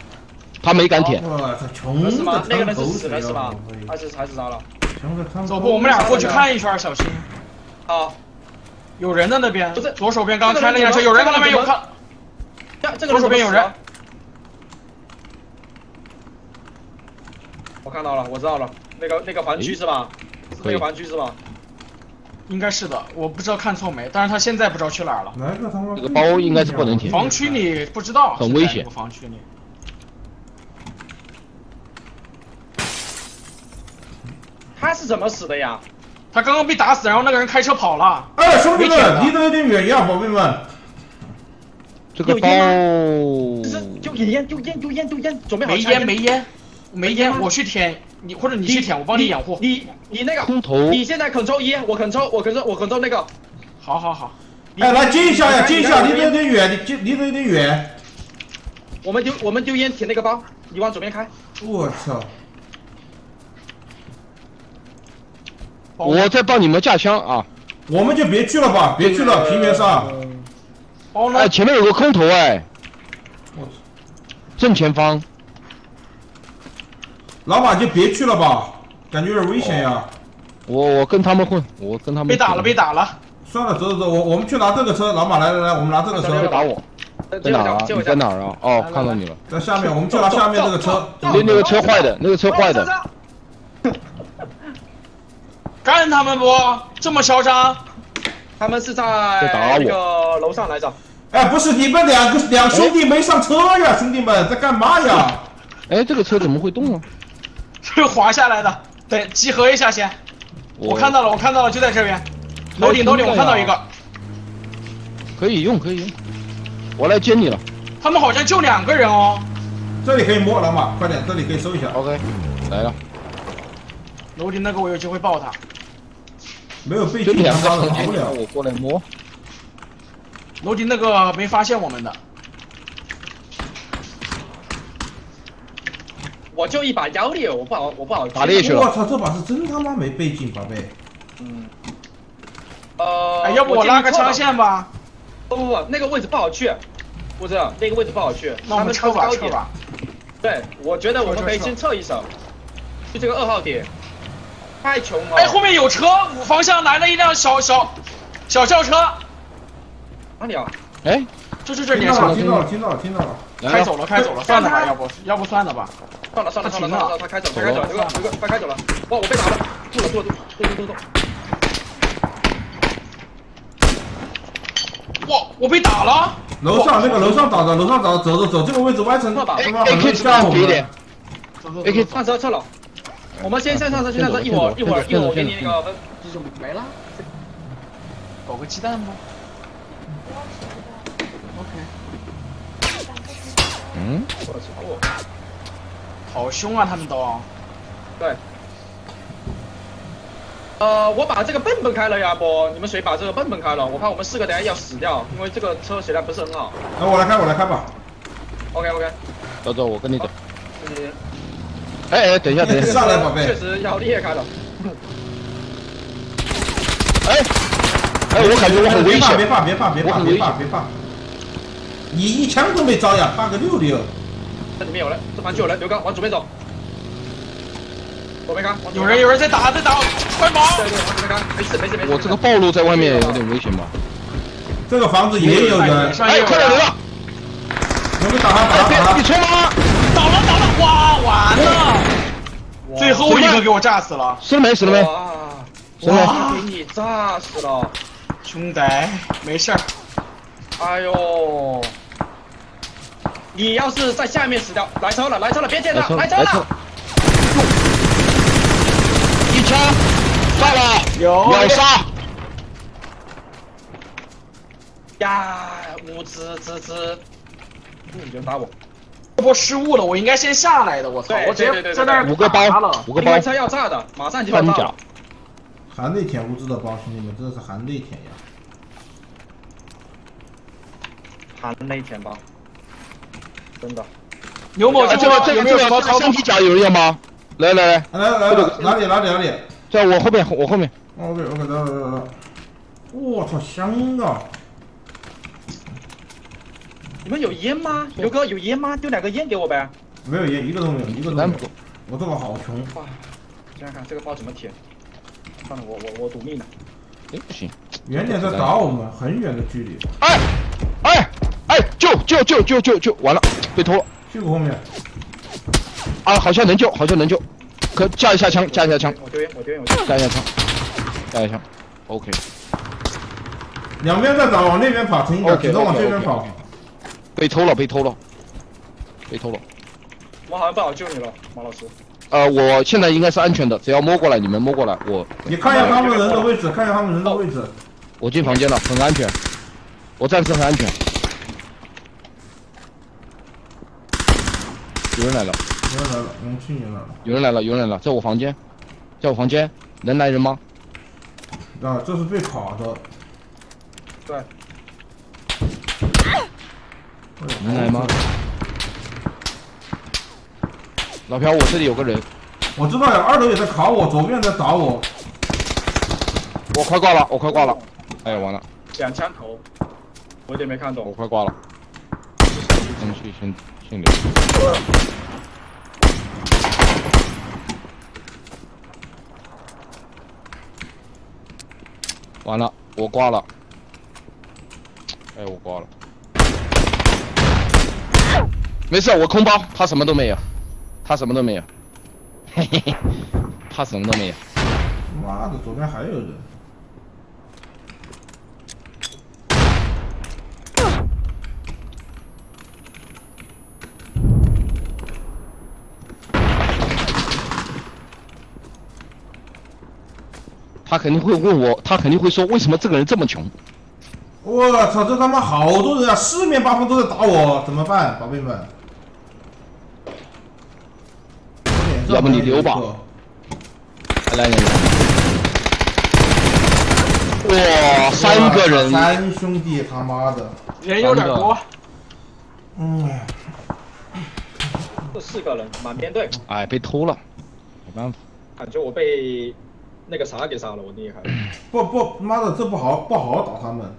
他没敢舔。我操，穷的是吗？那个人是死了是吧啊！还是还是咋了？穷的走不，我们俩过去看一圈，小心。啊，有人在那边，不是左手边刚开了一辆车，有人在那边有看。呀，这个左手边有人。我看到了，我知道了，那个那个环区是吧？是那个环区是吧？应该是的，我不知道看错没，但是他现在不知道去哪儿了。来个他妈这个包应该是不能停房区里不知道，很危险。他是怎么死的呀？他刚刚被打死，然后那个人开车跑了。哎，兄弟们，离得有点远呀，宝贝们。这个包就是丢烟丢烟丢烟丢烟，准备好没烟没烟没烟，我去舔你，或者你去舔，我帮你掩护。你你那个空投你现在 control 一，我 control 我 control 我 control 那个。好好好，哎，来接一下呀，接一下，离得有点远，你接离得有点远。我们丢我们丢烟舔那个包，你往左边开。我操！我在帮你们架枪啊！我们就别去了吧，别去了，平原上。哎，？前面有个空投哎，我操！正前方。老马就别去了吧，感觉有点危险呀。我我跟他们混，我跟他们被打了被打了，算了，走走走，我我们去拿这个车，老马来来来，我们拿这个车，别打我，在哪儿啊？你。在哪儿啊？哦看到你了。在下面，我们去拿下面这个车。那那个车坏的，那个车坏的。干他们不？这么嚣张？他们是在那个楼上来着。哎，不是你们两个两兄弟没上车呀，兄弟们在干嘛呀？哎，这个车怎么会动啊？是滑下来的。对，集合一下先。我看到了，我看到了，就在这边。楼顶楼顶，我看到一个。可以用，可以用。我来接你了。他们好像就两个人哦。这里可以摸了嘛？快点，这里可以收一下。OK，来了。楼顶那个我有机会爆他。没有被就击他两个成妈的跑不了。我过来摸。楼顶那个没发现我们的。我就一把妖猎，我不好，我不好。打猎去了我操，这把是真他妈没背景，宝贝。嗯。呃，哎，要不我拉个枪线吧？不不不，那个位置不好去，不知道那个位置不好去。那我们撤吧，撤吧。对，我觉得我们可以先撤一手，去这个二号点，太穷了。哎，后面有车，五方向来了一辆小小小轿车。哪里啊？哎，这这这听到了，听到了，听到了，听到了。开走了，开走了，算了吧，要不要不算了吧。算了算了算了算了，他开走，他开走了，这个这个他开走了。哇，我被打了，住了住了住住住住。哇，我被打了。楼上那个楼上打的，楼上打的，走走走，这个位置歪成他妈很能吓我们。AK 上车撤了，我们先先上车，先上车，一会儿一会儿一会儿我给你那个分。就没了。搞个鸡蛋吧。OK。嗯。我操！好凶啊，他们都。对。呃，我把这个笨笨开了呀，不，你们谁把这个笨笨开了？我怕我们四个等下要死掉，因为这个车血量不是很好。那我来开，我来开吧。OK OK。走走，我跟你走。谢谢。哎哎，等一下等一下。上来，宝贝。确实要裂开了。哎哎，我感觉我很危险。别怕别怕别怕别怕别怕。你一枪都没招呀，怕个六六。这里面有人，这盘就有人，刘刚往左边走。左边看，有人有人在打在打，快跑！对对，往左边看，没事没事没事。我这个暴露在外面有点危险吧？这个房子也有人。哎，快点人了！我们打他打他打他！你冲吗？倒了倒了，哇，完了！最后一个给我炸死了。死了没？死了没？死了没？给你炸死了，兄弟，没事儿。哎呦！你要是在下面死掉，来车了，来车了，别捡了，来车了！一枪炸了，有秒杀！呀，五滋滋滋，你就打我！我失误了，我应该先下来的，我操！我直接在那儿五个包，五个包，车要炸的，马上就要炸了。含泪舔物资的包，兄弟们，真的是含泪舔呀！含泪舔包，真的。牛某，这个这个这个身体甲有人要吗？来来来，来来来，哪里哪里哪里？在我后面，我后面。OK OK，来来来来。我操，香啊！你们有烟吗？刘哥有烟吗？丢两个烟给我呗。没有烟，一个都没有，一个都没有。我这个好穷。哇，想想看这个包怎么舔？算了，我我我赌命了。哎，不行，远点在打我们，很远的距离。哎哎哎，救救救救救救！完了，被偷了。屁股后面。啊，好像能救，好像能救。可架一下枪，架一下枪。我丢烟，我丢烟，我丢烟。架一下枪，架一下枪。OK。两边在打，往那边跑，陈一只能往这边跑。被偷了，被偷了，被偷了。我好像不好救你了，马老师。呃，我现在应该是安全的，只要摸过来，你们摸过来，我。你看一下他们人的位置，看一下他们人的位置。我进房间了，很安全，我暂时很安全。有人来了，有人来了，我们去年来了。有人来了，有人来了，在我房间，在我房间，能来人吗？啊，这是被卡的。对。能来吗？老朴，我这里有个人。我知道呀，二楼也在卡我，左边在打我。我快挂了，我快挂了。哎呀，完了。两枪头，我有点没看懂。我快挂了。先去先先留。完了，我挂了。哎，我挂了。没事，我空包，他什么都没有，他什么都没有，嘿嘿嘿，他什么都没有。妈的，左边还有人。他肯定会问我，他肯定会说为什么这个人这么穷？我操，这他妈好多人啊，四面八方都在打我，怎么办，宝贝们？要不你留吧来来来，哇，三个人，三兄弟，他妈的，人有点多。嗯，这四个人满编队，哎，被偷了，没办法。感觉我被那个啥给杀了，我厉害。不不，妈的，这不好不好好打他们。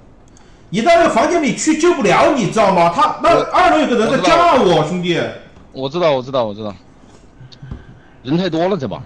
你到那个房间里去救不了，你知道吗？他那二楼有个人在架我，兄弟。我知道，我知道，我知道。人太多了，这把。